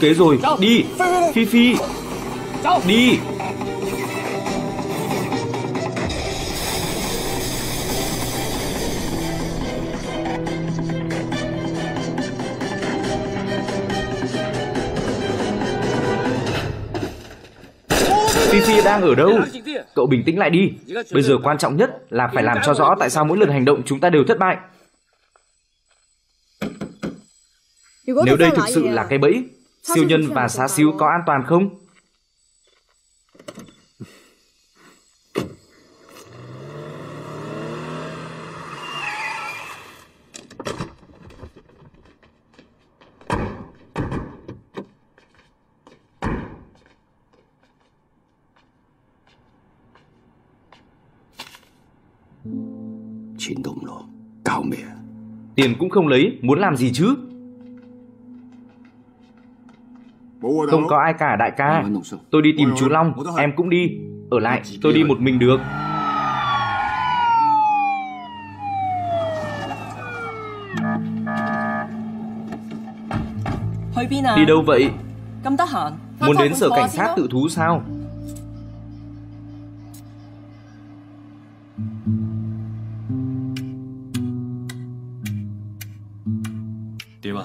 Kế rồi. Đi. Phi Phi. Đi. Phi Phi đang ở đâu? Cậu bình tĩnh lại đi. Bây giờ quan trọng nhất là phải làm cho rõ tại sao mỗi lần hành động chúng ta đều thất bại. Nếu đây thực sự là cái bẫy, siêu nhân và xá xíu có an toàn không? Tiền cũng không lấy, muốn làm gì chứ? Không có ai cả đại ca. Tôi đi tìm chú Long. Em cũng đi. Ở lại tôi đi một mình được. Đi đâu vậy? Muốn đến sở cảnh sát tự thú sao?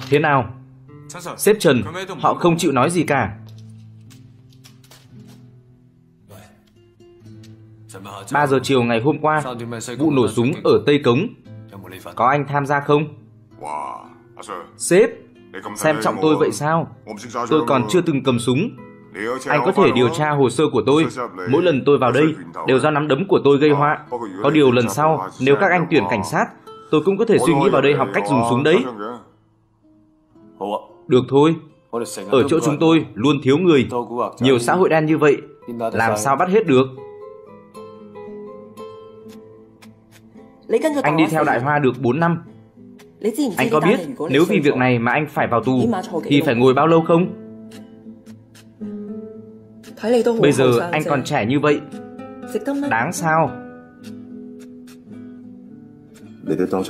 Thế nào Sếp Trần, họ không chịu nói gì cả. Ba giờ chiều ngày hôm qua, vụ nổ súng ở Tây Cống. Có anh tham gia không? Sếp, xem trọng tôi vậy sao? Tôi còn chưa từng cầm súng. Anh có thể điều tra hồ sơ của tôi. Mỗi lần tôi vào đây, đều do nắm đấm của tôi gây họa. Có điều lần sau, nếu các anh tuyển cảnh sát, tôi cũng có thể suy nghĩ vào đây học cách dùng súng đấy. Được thôi, ở chỗ chúng tôi luôn thiếu người. Nhiều xã hội đen như vậy, làm sao bắt hết được? Anh đi theo Đại Hoa được 4 năm. Anh có biết nếu vì việc này mà anh phải vào tù thì phải ngồi bao lâu không? Bây giờ anh còn trẻ như vậy, đáng sao?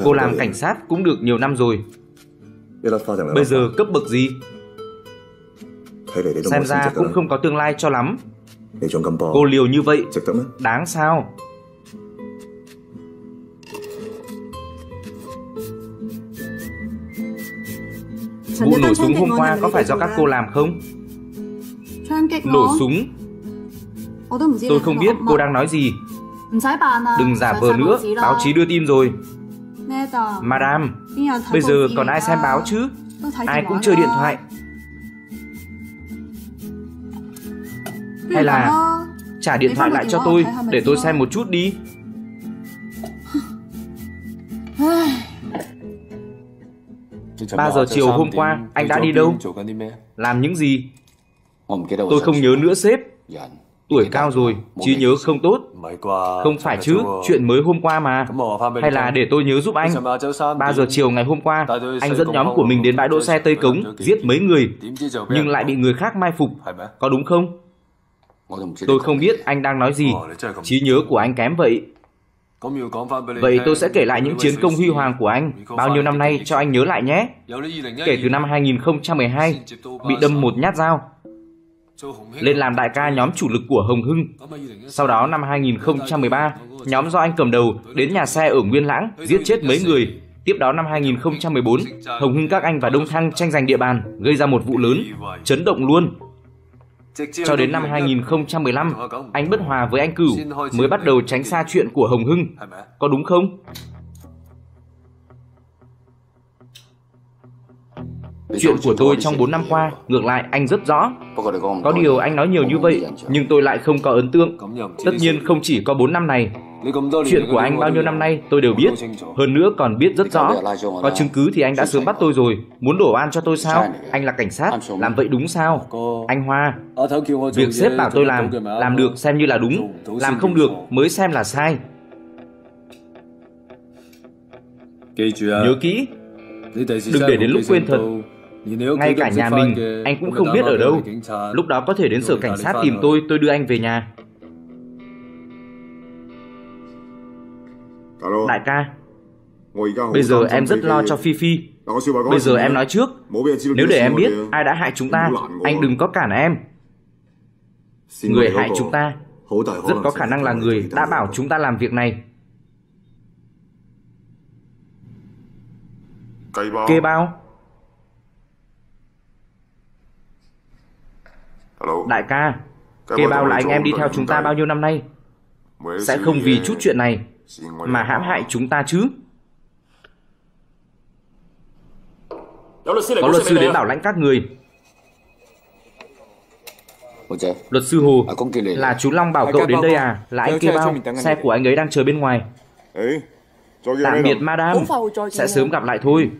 Cô làm cảnh sát cũng được nhiều năm rồi. Bây giờ cấp bậc gì? Xem ra cũng không có tương lai cho lắm. Cô liều như vậy, đáng sao? Vụ nổ súng hôm qua có phải do các cô làm không? Nổ súng? Tôi không biết cô đang nói gì. Đừng giả vờ nữa, báo chí đưa tin rồi. Madame, bây giờ còn ai xem báo chứ? Ai cũng chơi điện thoại. Hay là trả điện thoại lại cho tôi để tôi xem một chút đi. Ba giờ chiều hôm qua, anh đã đi đâu? Làm những gì? Tôi không nhớ nữa sếp. Tuổi cao rồi, trí nhớ không tốt. Không phải chứ, chuyện mới hôm qua mà. Hay là để tôi nhớ giúp anh. 3 giờ chiều ngày hôm qua, anh dẫn nhóm của mình đến bãi đỗ xe Tây Cống, giết mấy người, nhưng lại bị người khác mai phục. Có đúng không? Tôi không biết anh đang nói gì. Trí nhớ của anh kém vậy. Vậy tôi sẽ kể lại những chiến công huy hoàng của anh bao nhiêu năm nay cho anh nhớ lại nhé. Kể từ năm 2012, bị đâm một nhát dao, lên làm đại ca nhóm chủ lực của Hồng Hưng. Sau đó năm 2013, nhóm do anh cầm đầu đến nhà xe ở Nguyên Lãng giết chết mấy người. Tiếp đó năm 2014, Hồng Hưng các anh và Đông Thăng tranh giành địa bàn, gây ra một vụ lớn, chấn động luôn. Cho đến năm 2015, anh bất hòa với anh Cửu mới bắt đầu tránh xa chuyện của Hồng Hưng. Có đúng không? Chuyện của tôi trong 4 năm qua, ngược lại anh rất rõ. Có điều anh nói nhiều như vậy, nhưng tôi lại không có ấn tượng. Tất nhiên không chỉ có 4 năm này. Chuyện của anh bao nhiêu năm nay tôi đều biết. Hơn nữa còn biết rất rõ. Có chứng cứ thì anh đã sớm bắt tôi rồi. Muốn đổ oan cho tôi sao? Anh là cảnh sát, làm vậy đúng sao? Anh Hoa, việc sếp bảo tôi làm, làm được xem như là đúng. Làm không được mới xem là sai. Nhớ kỹ, đừng để đến lúc quên thật. Ngay cả nhà mình, anh cũng không biết ở đâu. Lúc đó có thể đến sở cảnh sát tìm tôi, tôi đưa anh về nhà. Đại ca, bây giờ em rất lo cho Phi Phi. Bây giờ em nói trước, nếu để em biết ai đã hại chúng ta, anh đừng có cản em. Người hại chúng ta rất có khả năng là người đã bảo chúng ta làm việc này. Kê bao Đại ca Kê bao là anh em đi theo chúng ta bao nhiêu năm nay? Sẽ không vì chút chuyện này Mà hãm hại chúng ta chứ. Có luật sư đến bảo lãnh các người. Luật sư Hồ Là chú Long bảo cậu đến đây à? Là anh Kê bao Xe của anh ấy đang chờ bên ngoài. Tạm biệt madam. Sẽ sớm gặp lại thôi.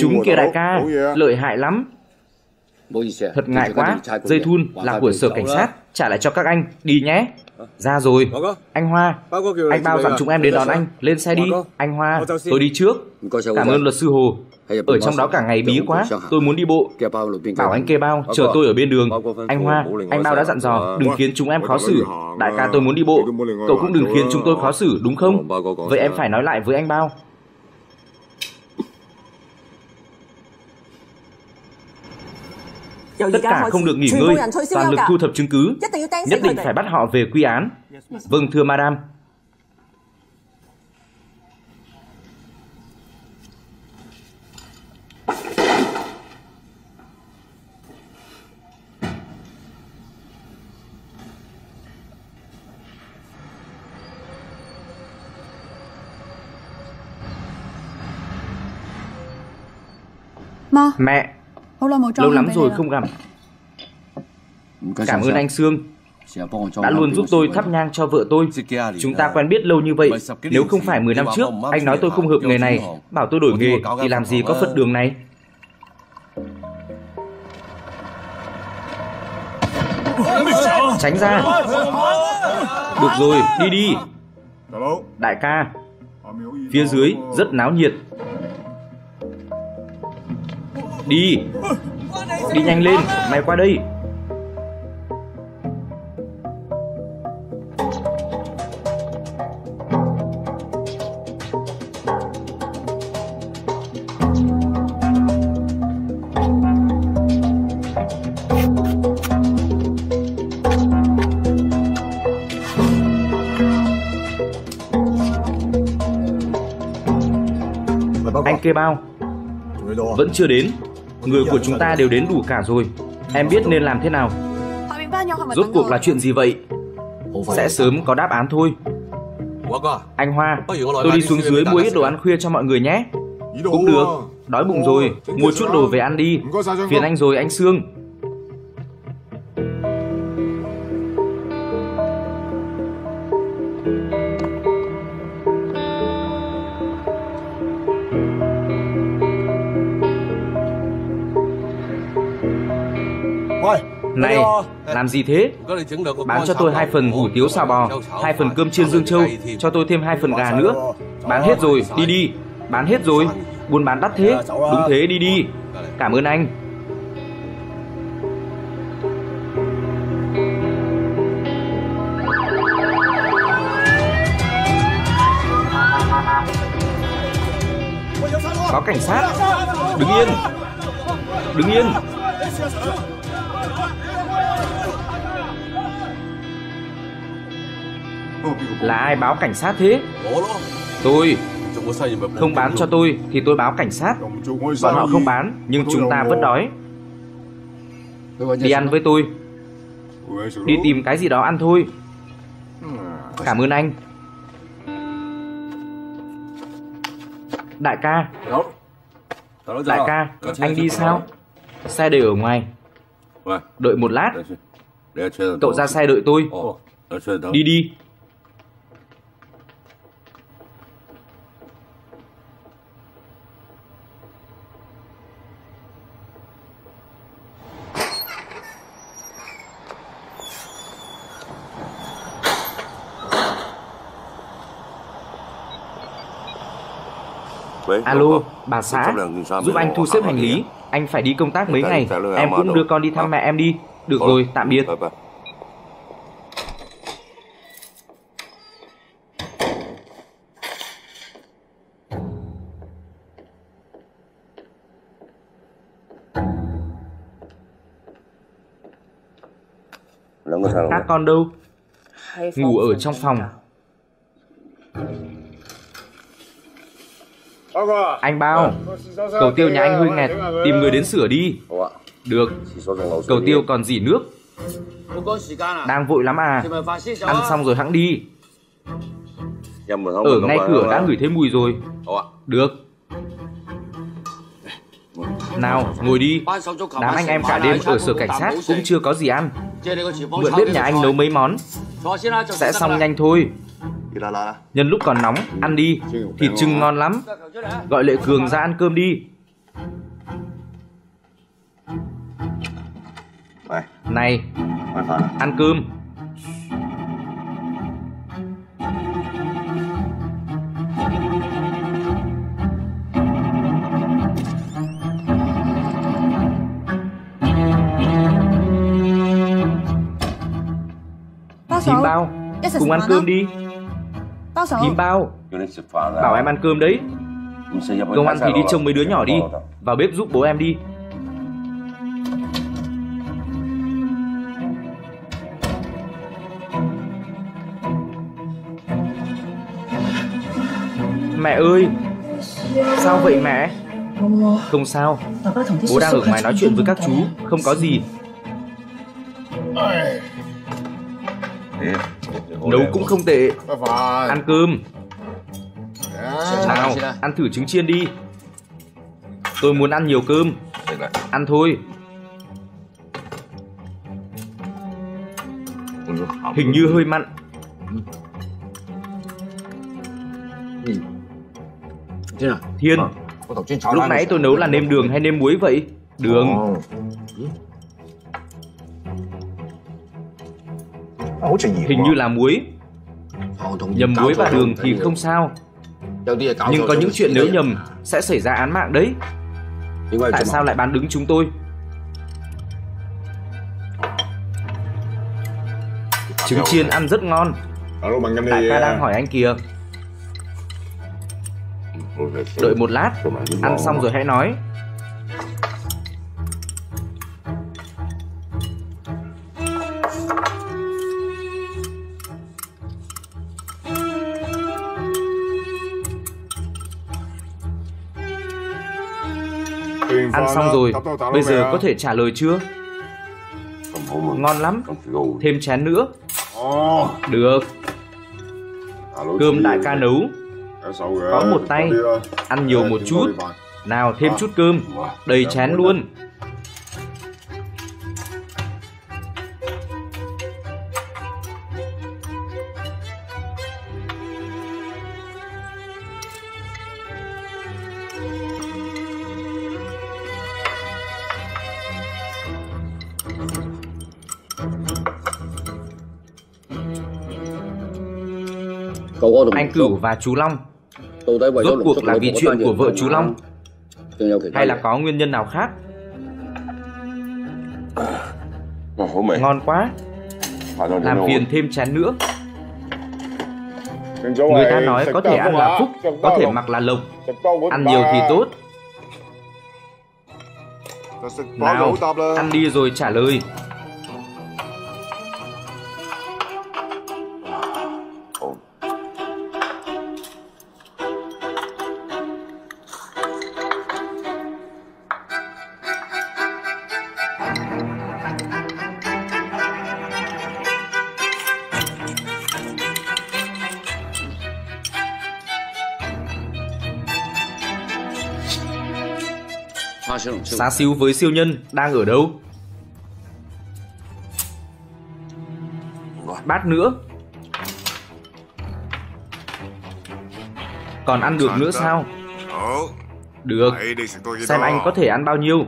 Chúng kia đại ca Lợi hại lắm Thật ngại quá. Dây thun là của sở cảnh sát. Trả lại cho các anh. Đi nhé. Ra rồi. Anh Hoa. Anh bao dặn chúng em đến đón anh. Lên xe đi. Anh Hoa Tôi đi trước. Cảm ơn luật sư Hồ. Ở trong đó cả ngày bí quá. Tôi muốn đi bộ. Bảo anh kê bao Chờ tôi ở bên đường. Anh Hoa Anh bao đã dặn dò Đừng khiến chúng em khó xử. Đại ca tôi muốn đi bộ. Cậu cũng đừng khiến chúng tôi khó xử đúng không? Vậy em phải nói lại với anh bao Tất cả không được nghỉ ngơi, toàn lực thu thập chứng cứ, nhất định phải bắt họ về quy án. Vâng thưa madam. Mẹ, Lâu lắm rồi không gặp Cảm ơn anh Sương đã luôn giúp tôi thắp nhang cho vợ tôi. Chúng ta quen biết lâu như vậy. Nếu không phải 10 năm trước, anh nói tôi không hợp nghề này, bảo tôi đổi nghề, thì làm gì có Phật đường này. Tránh ra. Được rồi, đi đi. Đại ca, phía dưới rất náo nhiệt. Đi. Đi nhanh lên Mày qua đây. Anh kê bao? Vẫn chưa đến Người của chúng ta đều đến đủ cả rồi. Em biết nên làm thế nào. Rốt cuộc là chuyện gì vậy? Sẽ sớm có đáp án thôi. Anh Hoa, Tôi đi xuống dưới mua ít đồ ăn khuya cho mọi người nhé. Cũng được, Đói bụng rồi. Mua chút đồ về ăn đi. Phiền anh rồi, anh Sương. Làm gì thế? Bán cho tôi hai phần hủ tiếu xào bò, hai phần cơm chiên dương châu, cho tôi thêm hai phần gà nữa. Bán hết rồi, đi đi. Bán hết rồi, buôn bán đắt thế. Đúng thế, đi đi. Cảm ơn anh. Có cảnh sát. Đứng yên. Đứng yên. Là ai báo cảnh sát thế? Tôi Không bán cho tôi thì tôi báo cảnh sát Bọn họ không bán Nhưng chúng ta vẫn đói Đi ăn với tôi Đi tìm cái gì đó ăn thôi Cảm ơn anh Đại ca, Đại ca. anh đi sao? Xe để ở ngoài. Đợi một lát. Cậu ra xe đợi tôi. Đi đi. Alo, bà xã, giúp anh thu xếp hành lý. Anh phải đi công tác mấy ngày. Em cũng đưa con đi thăm mẹ em đi. Được rồi, tạm biệt. Các con đâu? Ngủ ở trong phòng. Anh bao, cầu tiêu nhà anh hơi nghẹt, tìm người đến sửa đi. Được, cầu tiêu còn gì nước? Đang vội lắm à? Ăn xong rồi hãng đi. Ở ngay cửa đã ngửi thấy mùi rồi. Được. Nào, ngồi đi. Đám anh em cả đêm ở sở cảnh sát cũng chưa có gì ăn. Mượn bếp nhà anh nấu mấy món. Sẽ xong nhanh thôi. Nhân lúc còn nóng, ăn đi, thịt trưng ngon lắm. Gọi Lệ Cường ra ăn cơm đi. Này, ăn cơm. Thím bao, cùng ăn cơm đi. Thím bao, bảo em ăn cơm đấy. Không ăn thì đi trông mấy đứa nhỏ đi. Vào bếp giúp bố em đi. Mẹ ơi Sao vậy mẹ? Không sao. Bố đang ở ngoài nói chuyện với các chú. Không có gì Nấu cũng không tệ. Ăn cơm. Nào ăn thử trứng chiên đi. Tôi muốn ăn nhiều cơm. Ăn thôi. Hình như hơi mặn. Thiên. Lúc nãy tôi nấu là nêm đường hay nêm muối vậy? Đường Hình như là muối. Nhầm muối và đường thì không sao. Nhưng có những chuyện nếu nhầm Sẽ xảy ra án mạng đấy. Tại sao lại bán đứng chúng tôi? Trứng chiên ăn rất ngon. Đại ca đang hỏi anh kìa. Đợi một lát. Ăn xong rồi hãy nói xong rồi. Bây giờ có thể trả lời chưa? Ngon lắm. Thêm chén nữa. Được. Cơm đại ca nấu. Có một tay. Ăn nhiều một chút. Nào thêm chút cơm. Đầy chén luôn Anh Cửu và chú Long. Rốt cuộc là vì chuyện của vợ chú Long. Hay là có nguyên nhân nào khác? Ngon quá. Làm phiền thêm chén nữa. Người ta nói có thể ăn là phúc Có thể mặc là lộc. Ăn nhiều thì tốt. Nào, ăn đi rồi trả lời Xá xíu với siêu nhân đang ở đâu? Bát nữa. Còn ăn được nữa sao? Được. Xem anh có thể ăn bao nhiêu.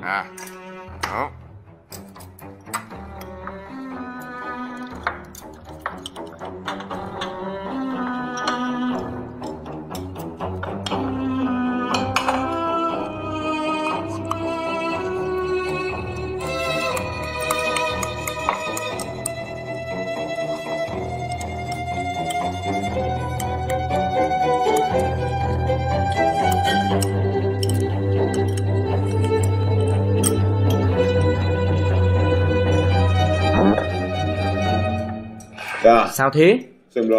Sao thế?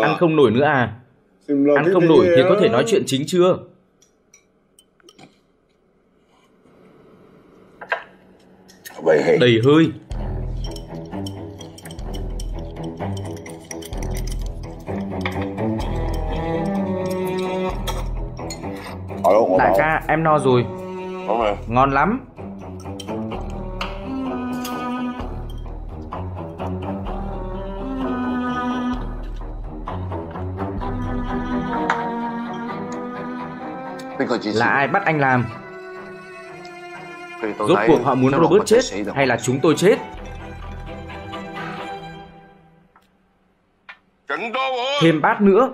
Ăn không nổi nữa à? Ăn không nổi thì có thể nói chuyện chính chưa? Đầy hơi. Đại ca, em no rồi. Ngon lắm. Là ai bắt anh làm? Rốt cuộc họ muốn Robert chết hay là chúng tôi chết? Thêm bát nữa.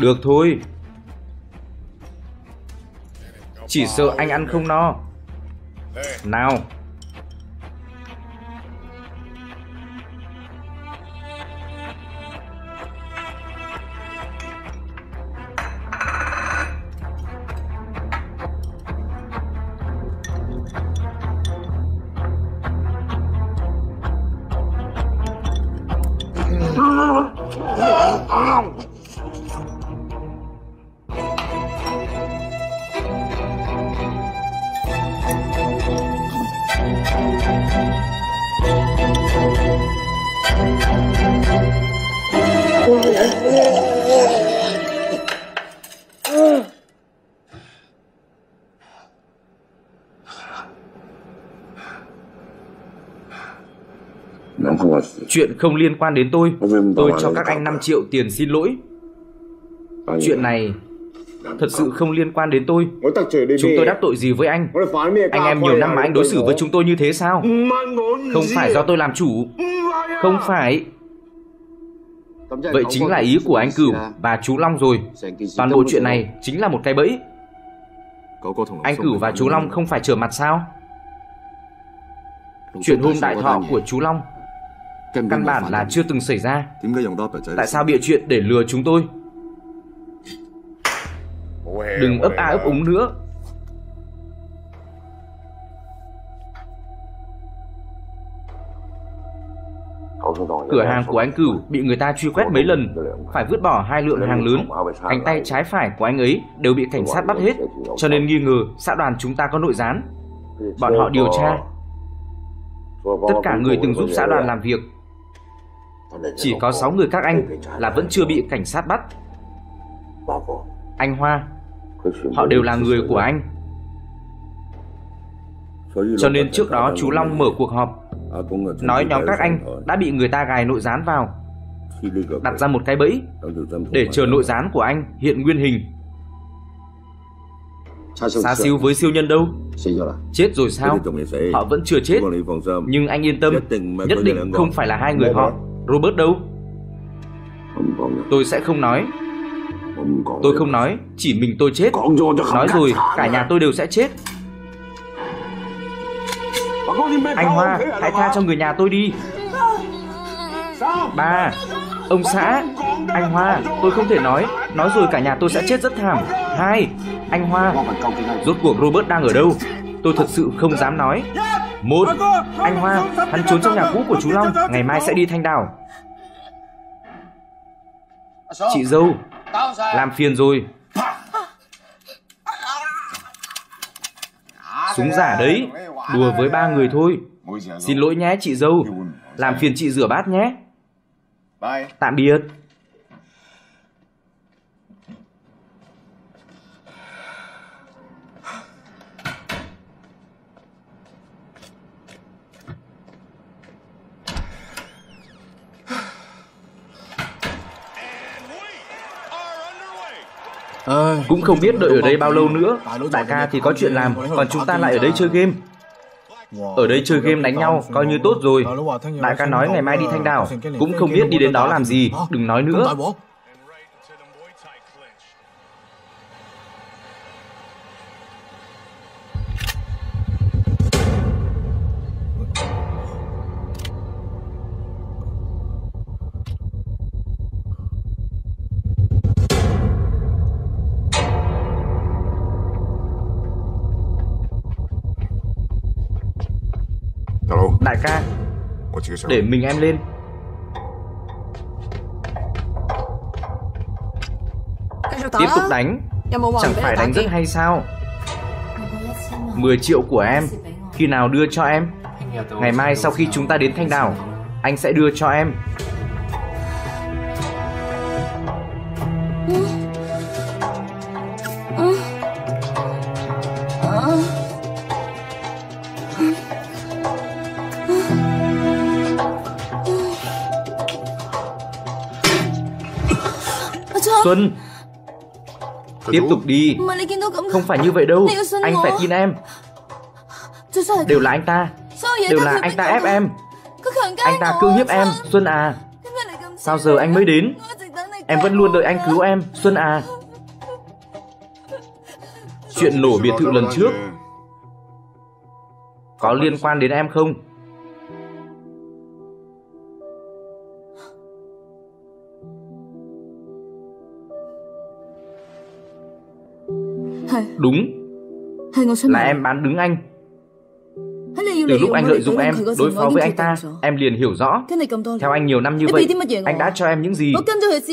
Được thôi. Chỉ sợ anh ăn không no. Nào. Chuyện không liên quan đến tôi. Tôi cho các anh 5 triệu tiền xin lỗi. Chuyện này thật sự không liên quan đến tôi. Chúng tôi đắc tội gì với anh? Anh em nhiều năm mà anh đối xử với chúng tôi như thế sao? Không phải do tôi làm chủ. Không phải. Vậy chính là ý của anh Cửu và chú Long rồi. Toàn bộ chuyện này chính là một cái bẫy. Anh Cửu và chú Long không phải trở mặt sao? Chuyện hôm đại thọ của chú Long căn bản là chưa từng xảy ra. Tại sao bịa chuyện để lừa chúng tôi? Đừng ấp a ấp úng nữa. Cửa hàng của anh Cửu bị người ta truy quét mấy lần, phải vứt bỏ hai lượng hàng lớn. Cánh tay trái phải của anh ấy đều bị cảnh sát bắt hết, cho nên nghi ngờ xã đoàn chúng ta có nội gián. Bọn họ điều tra. Tất cả người từng giúp xã đoàn làm việc chỉ có 6 người các anh là vẫn chưa bị cảnh sát bắt. Anh Hoa, họ đều là người của anh. Cho nên trước đó chú Long mở cuộc họp, nói nhóm các anh đã bị người ta gài nội gián vào, đặt ra một cái bẫy để chờ nội gián của anh hiện nguyên hình. Xá siêu với siêu nhân đâu? Chết rồi sao? Họ vẫn chưa chết. Nhưng anh yên tâm, nhất định không phải là hai người họ. Robert đâu? Tôi sẽ không nói. Tôi không nói, chỉ mình tôi chết. Nói rồi, cả nhà tôi đều sẽ chết. Anh Hoa, hãy tha cho người nhà tôi đi. Ba, ông xã, anh Hoa, tôi không thể nói. Nói rồi cả nhà tôi sẽ chết rất thảm. Hai, anh Hoa, rốt cuộc Robert đang ở đâu? Tôi thật sự không dám nói. Một, anh Hoa, hắn trốn trong nhà cũ của chú Long, ngày mai sẽ đi Thanh Đảo. Chị dâu, làm phiền rồi. Súng giả đấy, đùa với ba người thôi. Xin lỗi nhé chị dâu, làm phiền chị rửa bát nhé. Tạm biệt. Cũng không biết đợi ở đây bao lâu nữa. Đại ca thì có chuyện làm, còn chúng ta lại ở đây chơi game. Ở đây chơi game đánh nhau coi như tốt rồi. Đại ca nói ngày mai đi Thanh Đảo, cũng không biết đi đến đó làm gì, đừng nói nữa. Để mình em lên. Tiếp tục đánh, chẳng phải đánh rất hay sao? 10 triệu của em, khi nào đưa cho em? Ngày mai sau khi chúng ta đến Thanh Đảo, anh sẽ đưa cho em. Xuân. Tiếp tục đi. Không phải như vậy đâu. Anh phải tin em. Đều là anh ta. Đều là anh ta ép em. Anh ta cưỡng hiếp em Xuân. À. Sao giờ anh mới đến? Em vẫn luôn đợi anh cứu em Xuân à. Chuyện nổ biệt thự lần trước. Có liên quan đến em không Đúng. Là em bán đứng anh. Từ lúc anh lợi dụng em Đối phó với anh ta Em liền hiểu rõ. Theo anh nhiều năm như vậy Anh đã cho em những gì?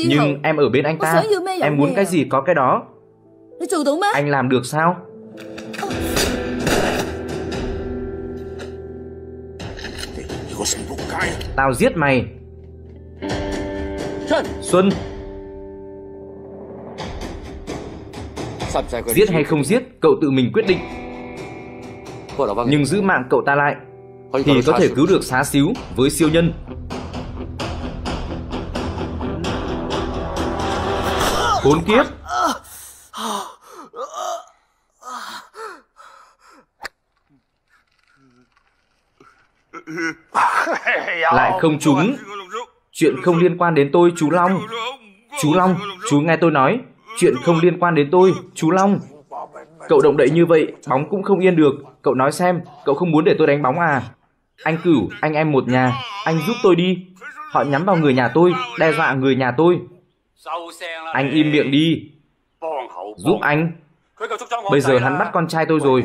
Nhưng em ở bên anh ta Em muốn cái gì có cái đó. Anh làm được sao? Tao giết mày. Xuân Giết hay không giết, cậu tự mình quyết định. Nhưng giữ mạng cậu ta lại, thì có thể cứu được xá xíu với siêu nhân. Khốn kiếp! Lại không trúng. Chuyện không liên quan đến tôi, chú Long. Chú Long, chú nghe tôi nói, Chuyện không liên quan đến tôi, chú Long. Cậu động đậy như vậy, bóng cũng không yên được. Cậu nói xem, cậu không muốn để tôi đánh bóng à? Anh cửu, anh em một nhà, anh giúp tôi đi. Họ nhắm vào người nhà tôi, đe dọa người nhà tôi. Anh im miệng đi. Giúp anh. Bây giờ hắn bắt con trai tôi rồi.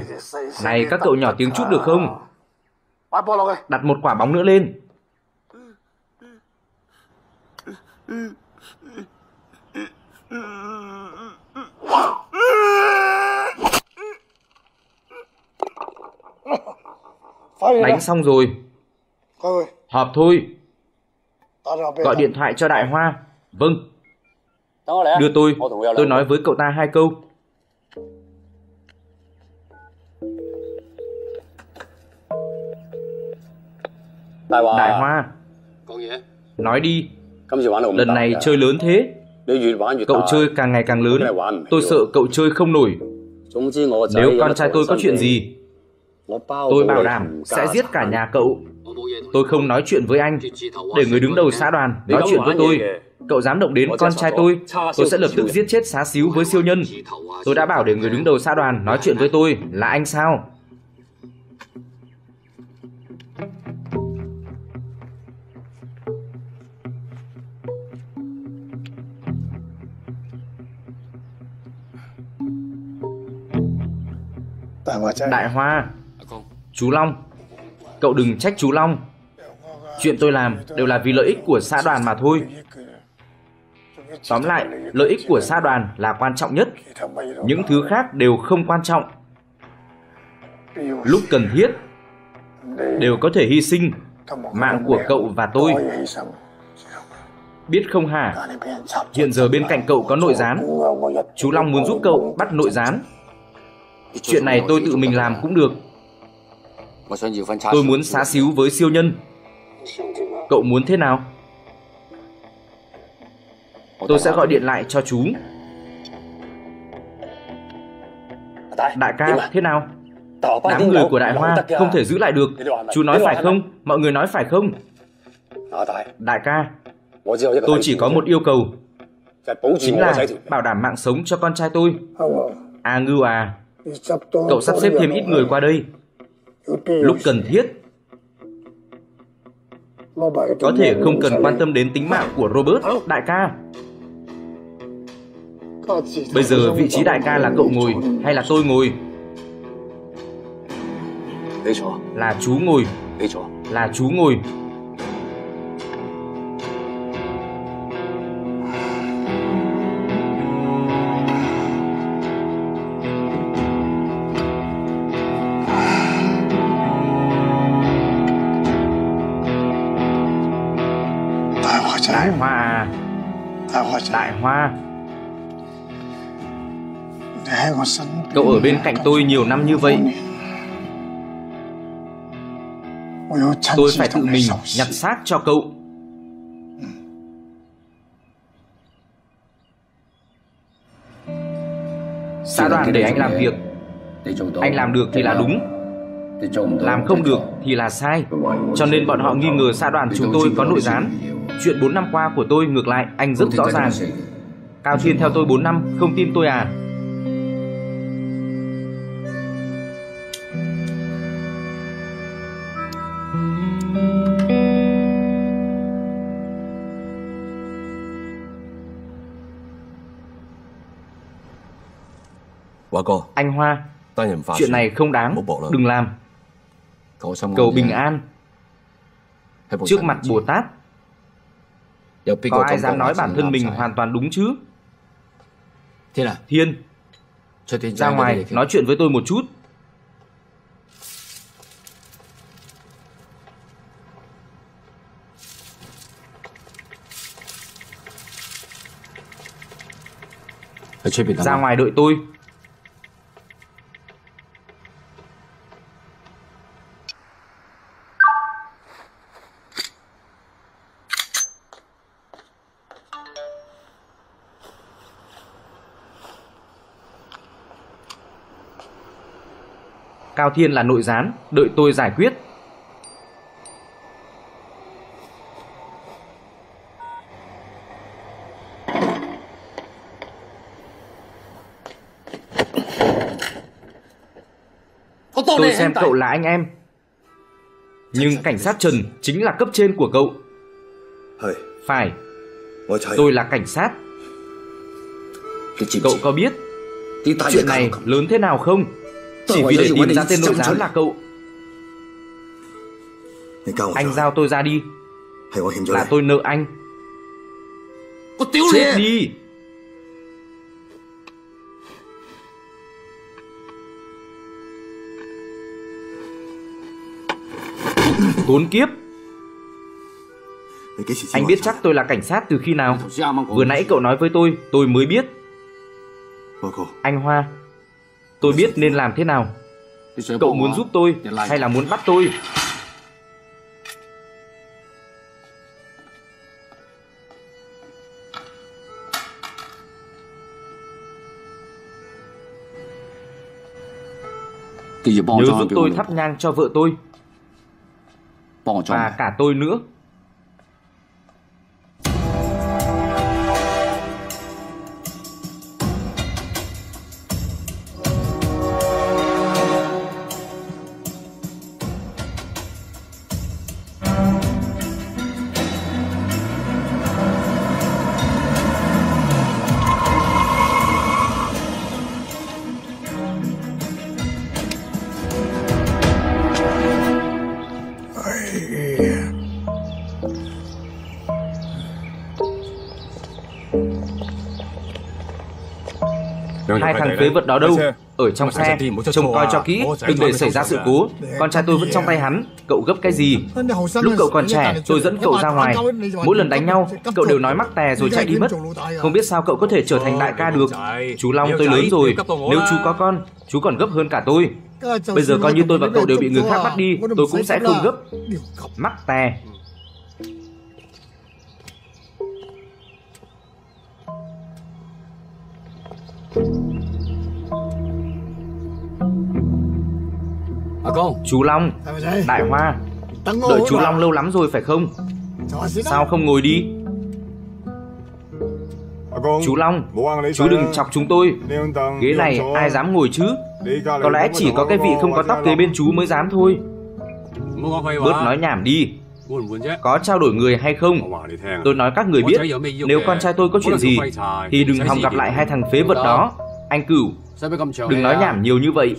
Này các cậu nhỏ tiếng chút được không? Đặt một quả bóng nữa lên. Đánh xong rồi. Họp thôi. Gọi điện thoại cho Đại Hoa. Vâng. Đưa tôi. Tôi nói với cậu ta hai câu. Đại Hoa. Nói đi. Lần này chơi lớn thế. Cậu chơi càng ngày càng lớn. Tôi sợ cậu chơi không nổi. Nếu con trai tôi có chuyện gì, Tôi bảo đảm sẽ giết cả nhà cậu. Tôi không nói chuyện với anh. Để người đứng đầu xã đoàn nói chuyện với tôi. Cậu dám động đến con trai tôi, tôi sẽ lập tức giết chết xá xíu với siêu nhân. Tôi đã bảo để người đứng đầu xã đoàn nói chuyện với tôi là anh sao? Đại Hoa Chú Long. Cậu đừng trách chú Long. Chuyện tôi làm đều là vì lợi ích của xã đoàn mà thôi. Tóm lại, lợi ích của xã đoàn là quan trọng nhất. Những thứ khác đều không quan trọng. Lúc cần thiết Đều có thể hy sinh Mạng của cậu và tôi. Biết không hả? Hiện giờ bên cạnh cậu có nội gián. Chú Long muốn giúp cậu bắt nội gián. Chuyện này tôi tự mình làm cũng được. Tôi muốn xá xíu với siêu nhân Cậu muốn thế nào? Tôi sẽ gọi điện lại cho chú Đại ca, thế nào? Đám người của Đại Hoa không thể giữ lại được. Chú nói phải không? Mọi người nói phải không? Đại ca, tôi chỉ có một yêu cầu. Chính là bảo đảm mạng sống cho con trai tôi. À ngưu à, cậu sắp xếp thêm ít người qua đây. Lúc cần thiết, có thể không cần quan tâm đến tính mạng của Robert, đại ca. Bây giờ vị trí đại ca là cậu ngồi hay là tôi ngồi? Là chú ngồi. Là chú ngồi. Cậu ở bên cạnh tôi nhiều năm như vậy. Tôi phải tự mình nhặt xác cho cậu. Xã đoàn để anh làm việc. Anh làm được thì là đúng. Làm không được thì là sai. Cho nên bọn họ nghi ngờ xã đoàn chúng tôi có nội gián. Chuyện 4 năm qua của tôi ngược lại, anh rất rõ ràng. Cao Thiên theo tôi 4 năm, không tin tôi à? Anh Hoa Chuyện này không đáng. Đừng làm. Cầu bình an. Trước mặt Bồ Tát. Có ai dám nói bản thân mình hoàn toàn đúng chứ? Thiên. Ra ngoài nói chuyện với tôi một chút. Ra ngoài đợi tôi Cao Thiên là nội gián, đợi tôi giải quyết. Tôi xem cậu là anh em. Nhưng cảnh sát Trần chính là cấp trên của cậu. Phải. Tôi là cảnh sát. Cậu có biết chuyện này lớn thế nào không? Chỉ vì để tìm ra tên nội gián. là cậu. Anh giao tôi ra đi. Là tôi nợ anh. Chết đi. Tốn kiếp. Anh biết chắc tôi là cảnh sát từ khi nào. Vừa nãy cậu nói với tôi Tôi mới biết. Anh Hoa Tôi biết nên làm thế nào. Cậu muốn giúp tôi hay là muốn bắt tôi? Nhớ giúp tôi thắp nhang cho vợ tôi. Và cả tôi nữa phế vật đó đâu? Ở trong xe. Trông coi cho kỹ Đừng để xảy ra sự cố. Con trai tôi vẫn trong tay hắn. Cậu gấp cái gì? Lúc cậu còn trẻ Tôi dẫn cậu ra ngoài. Mỗi lần đánh nhau Cậu đều nói mắc tè rồi chạy đi mất. Không biết sao cậu có thể trở thành đại ca được. Chú Long tôi lớn rồi. Nếu chú có con Chú còn gấp hơn cả tôi. Bây giờ coi như tôi và cậu đều bị người khác bắt đi Tôi cũng sẽ không gấp. Mắc tè Long Chú Long. Đại Hoa. Đợi chú Long lâu lắm rồi phải không? Sao không ngồi đi? Chú Long Chú đừng chọc chúng tôi. Ghế này ai dám ngồi chứ? Có lẽ chỉ có cái vị không có tóc kế bên chú mới dám thôi. Bớt nói nhảm đi. Có trao đổi người hay không? Tôi nói các người biết. Nếu con trai tôi có chuyện gì Thì đừng hòng gặp lại hai thằng phế vật đó. Anh Cửu Đừng nói nhảm nhiều như vậy.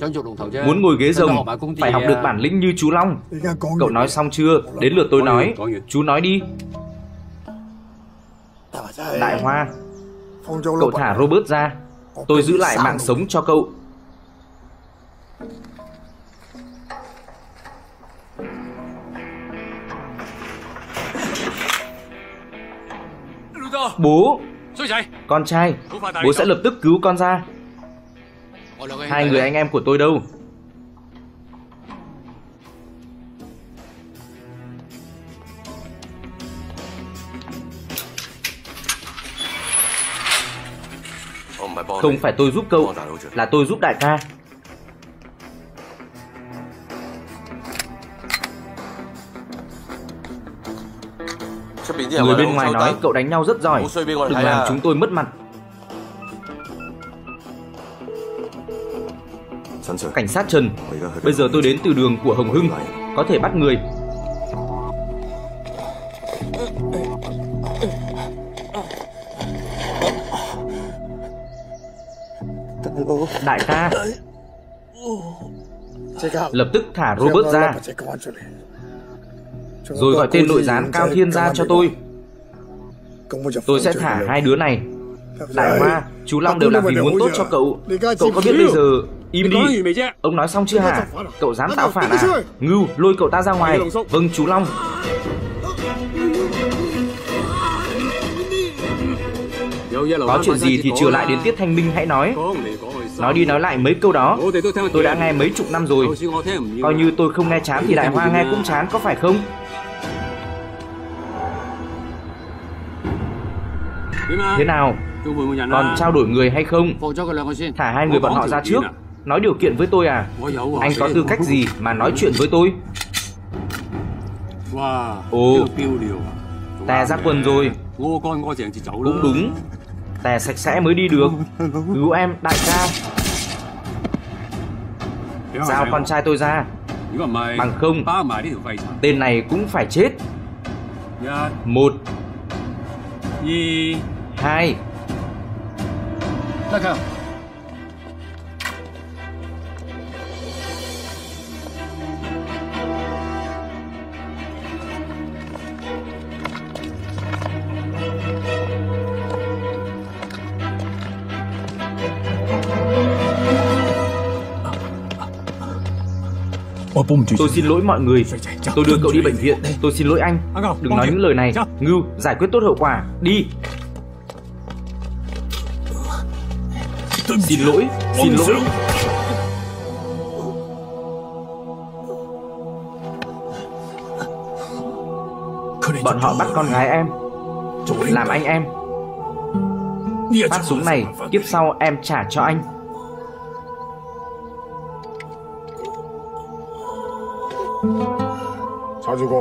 Muốn ngồi ghế rồng Phải học được bản lĩnh như chú Long. Cậu nói xong chưa? Đến lượt tôi nói. Chú nói đi. Đại Hoa Cậu thả Robert ra. Tôi giữ lại mạng sống cho cậu. Bố. Con trai. Bố sẽ lập tức cứu con ra Hai người anh em của tôi đâu? Không phải tôi giúp cậu Là tôi giúp đại ca. Người bên ngoài nói cậu đánh nhau rất giỏi Đừng làm chúng tôi mất mặt Cảnh sát Trần. Bây giờ tôi đến từ đường của Hồng Hưng. Có thể bắt người. Đại ca. Lập tức thả Robert ra. Rồi gọi tên nội gián Cao Thiên ra cho tôi. Tôi sẽ thả hai đứa này. Đại Hoa, chú Long đều làm vì muốn tốt cho cậu? Cậu có biết bây giờ Im đi. Ông nói xong chưa hả? Cậu dám tạo phản à? Ngưu lôi cậu ta ra ngoài. Vâng chú Long. Có chuyện gì thì trở lại đến Tiết Thanh Minh hãy nói. Nói đi nói lại mấy câu đó. Tôi đã nghe mấy chục năm rồi. Coi như tôi không nghe chán thì Đại Hoa nghe cũng chán có phải không? Thế nào? Còn trao đổi người hay không? Thả hai người bọn họ ra trước Nói điều kiện với tôi à? Anh có tư cách gì mà nói chuyện với tôi? Ồ. Tè ra quần rồi. Cũng đúng. Tè sạch sẽ mới đi được. Cứu em đại ca. Giao con trai tôi ra. Bằng không Tên này cũng phải chết. Một Hai Tôi xin lỗi mọi người. Tôi đưa cậu đi bệnh viện. Tôi xin lỗi anh. Đừng nói những lời này. Ngưu giải quyết tốt hậu quả. Đi. Xin lỗi. Xin lỗi. Bọn họ bắt con gái em. Làm anh em. Phát súng này Kiếp sau em trả cho anh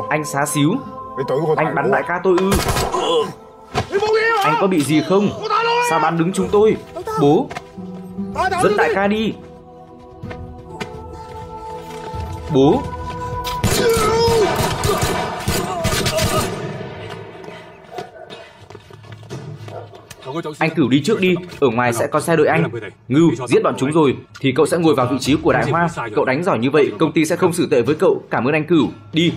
Anh xá xíu. Anh bắn đại ca tôi ư. Anh có bị gì không? Sao bắn đứng chúng tôi? Bố Dẫn đại ca đi. Bố Anh cửu đi trước đi, Ở ngoài sẽ có xe đợi anh. Ngưu, giết bọn chúng rồi, Thì cậu sẽ ngồi vào vị trí của đại hoa. Cậu đánh giỏi như vậy, Công ty sẽ không xử tệ với cậu. Cảm ơn anh cửu. Đi.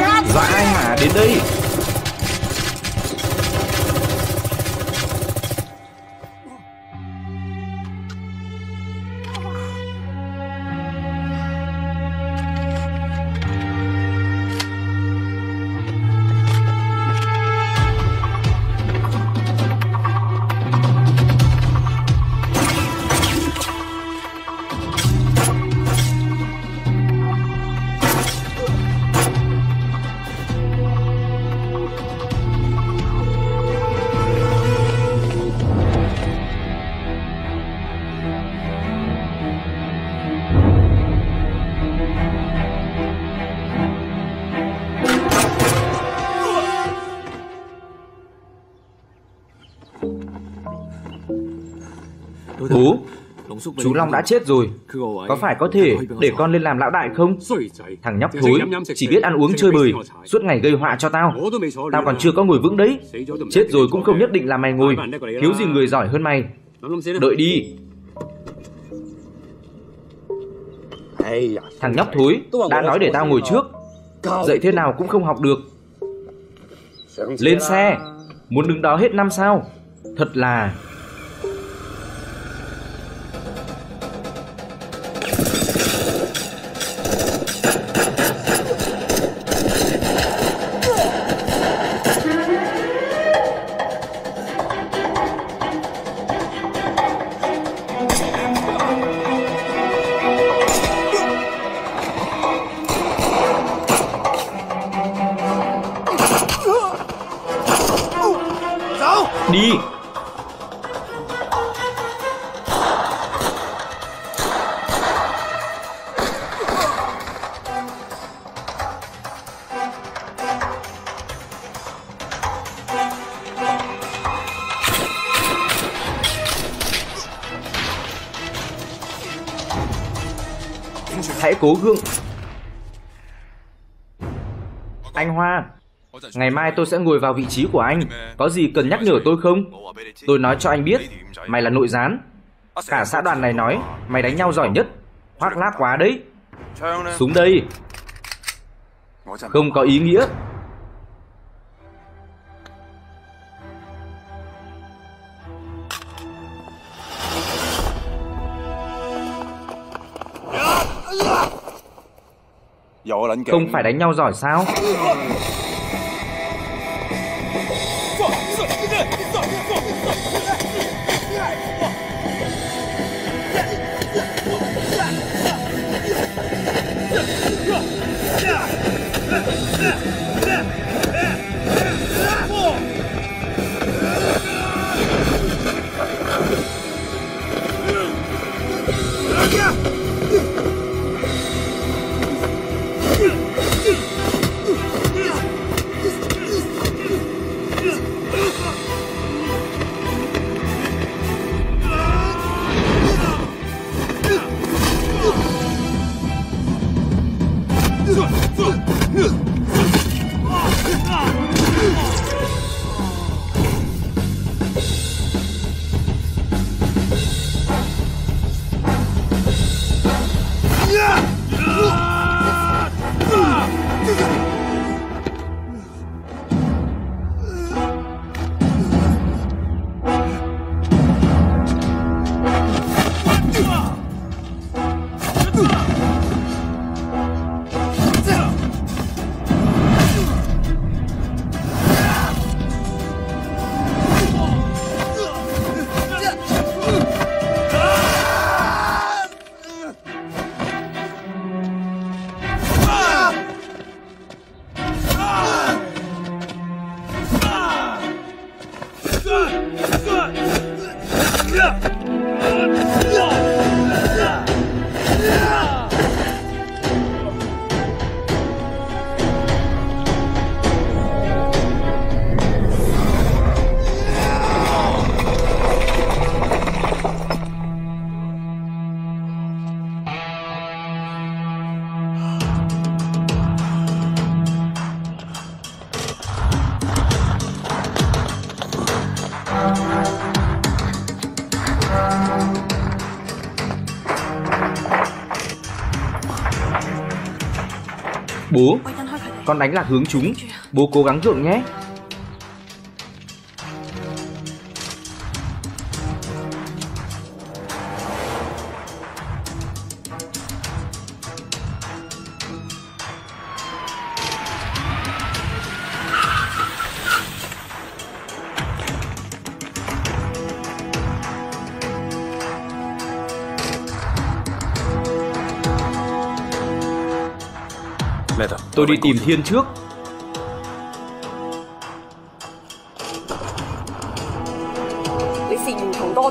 Dạ, Dọa ai hả đến đây. Chú Long đã chết rồi. Có phải có thể để con lên làm lão đại không? Thằng nhóc thối, chỉ biết ăn uống chơi bời, suốt ngày gây họa cho tao. Tao còn chưa có ngồi vững đấy. Chết rồi cũng không nhất định là mày ngồi. Thiếu gì người giỏi hơn mày. Đợi đi. Thằng nhóc thối, đã nói để tao ngồi trước. Dậy thế nào cũng không học được. Lên xe, muốn đứng đó hết năm sao? Thật là... cố gượng. Anh Hoa, Ngày mai tôi sẽ ngồi vào vị trí của anh. Có gì cần nhắc nhở tôi không? Tôi nói cho anh biết, Mày là nội gián. Cả xã đoàn này nói, Mày đánh nhau giỏi nhất. Hoác lác quá đấy. Súng đây. Không có ý nghĩa. Không phải đánh nhau giỏi sao Bố, con đánh lạc hướng chúng. Bố cố gắng gượng nhé. Đi tìm Thiên trước.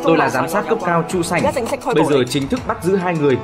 Tôi là giám sát cấp cao Chu Sảnh. Bây giờ chính thức bắt giữ hai người.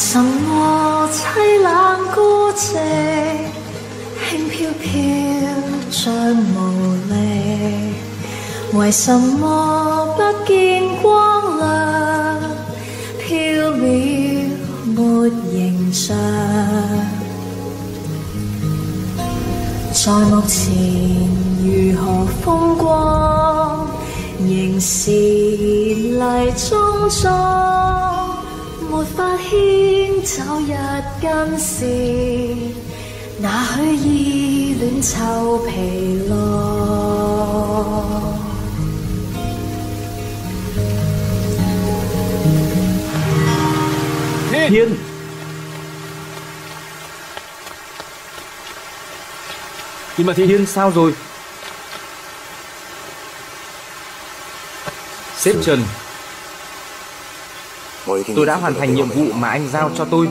什么凄冷孤寂，轻飘飘像无力？为什么不见光亮，飘渺没形象？在目前如何风光，仍是泥中撞。根线，哪许依恋臭皮囊？Hiên Hiên sao rồi Sếp Trần Tôi đã hoàn thành nhiệm vụ mà anh giao cho tôi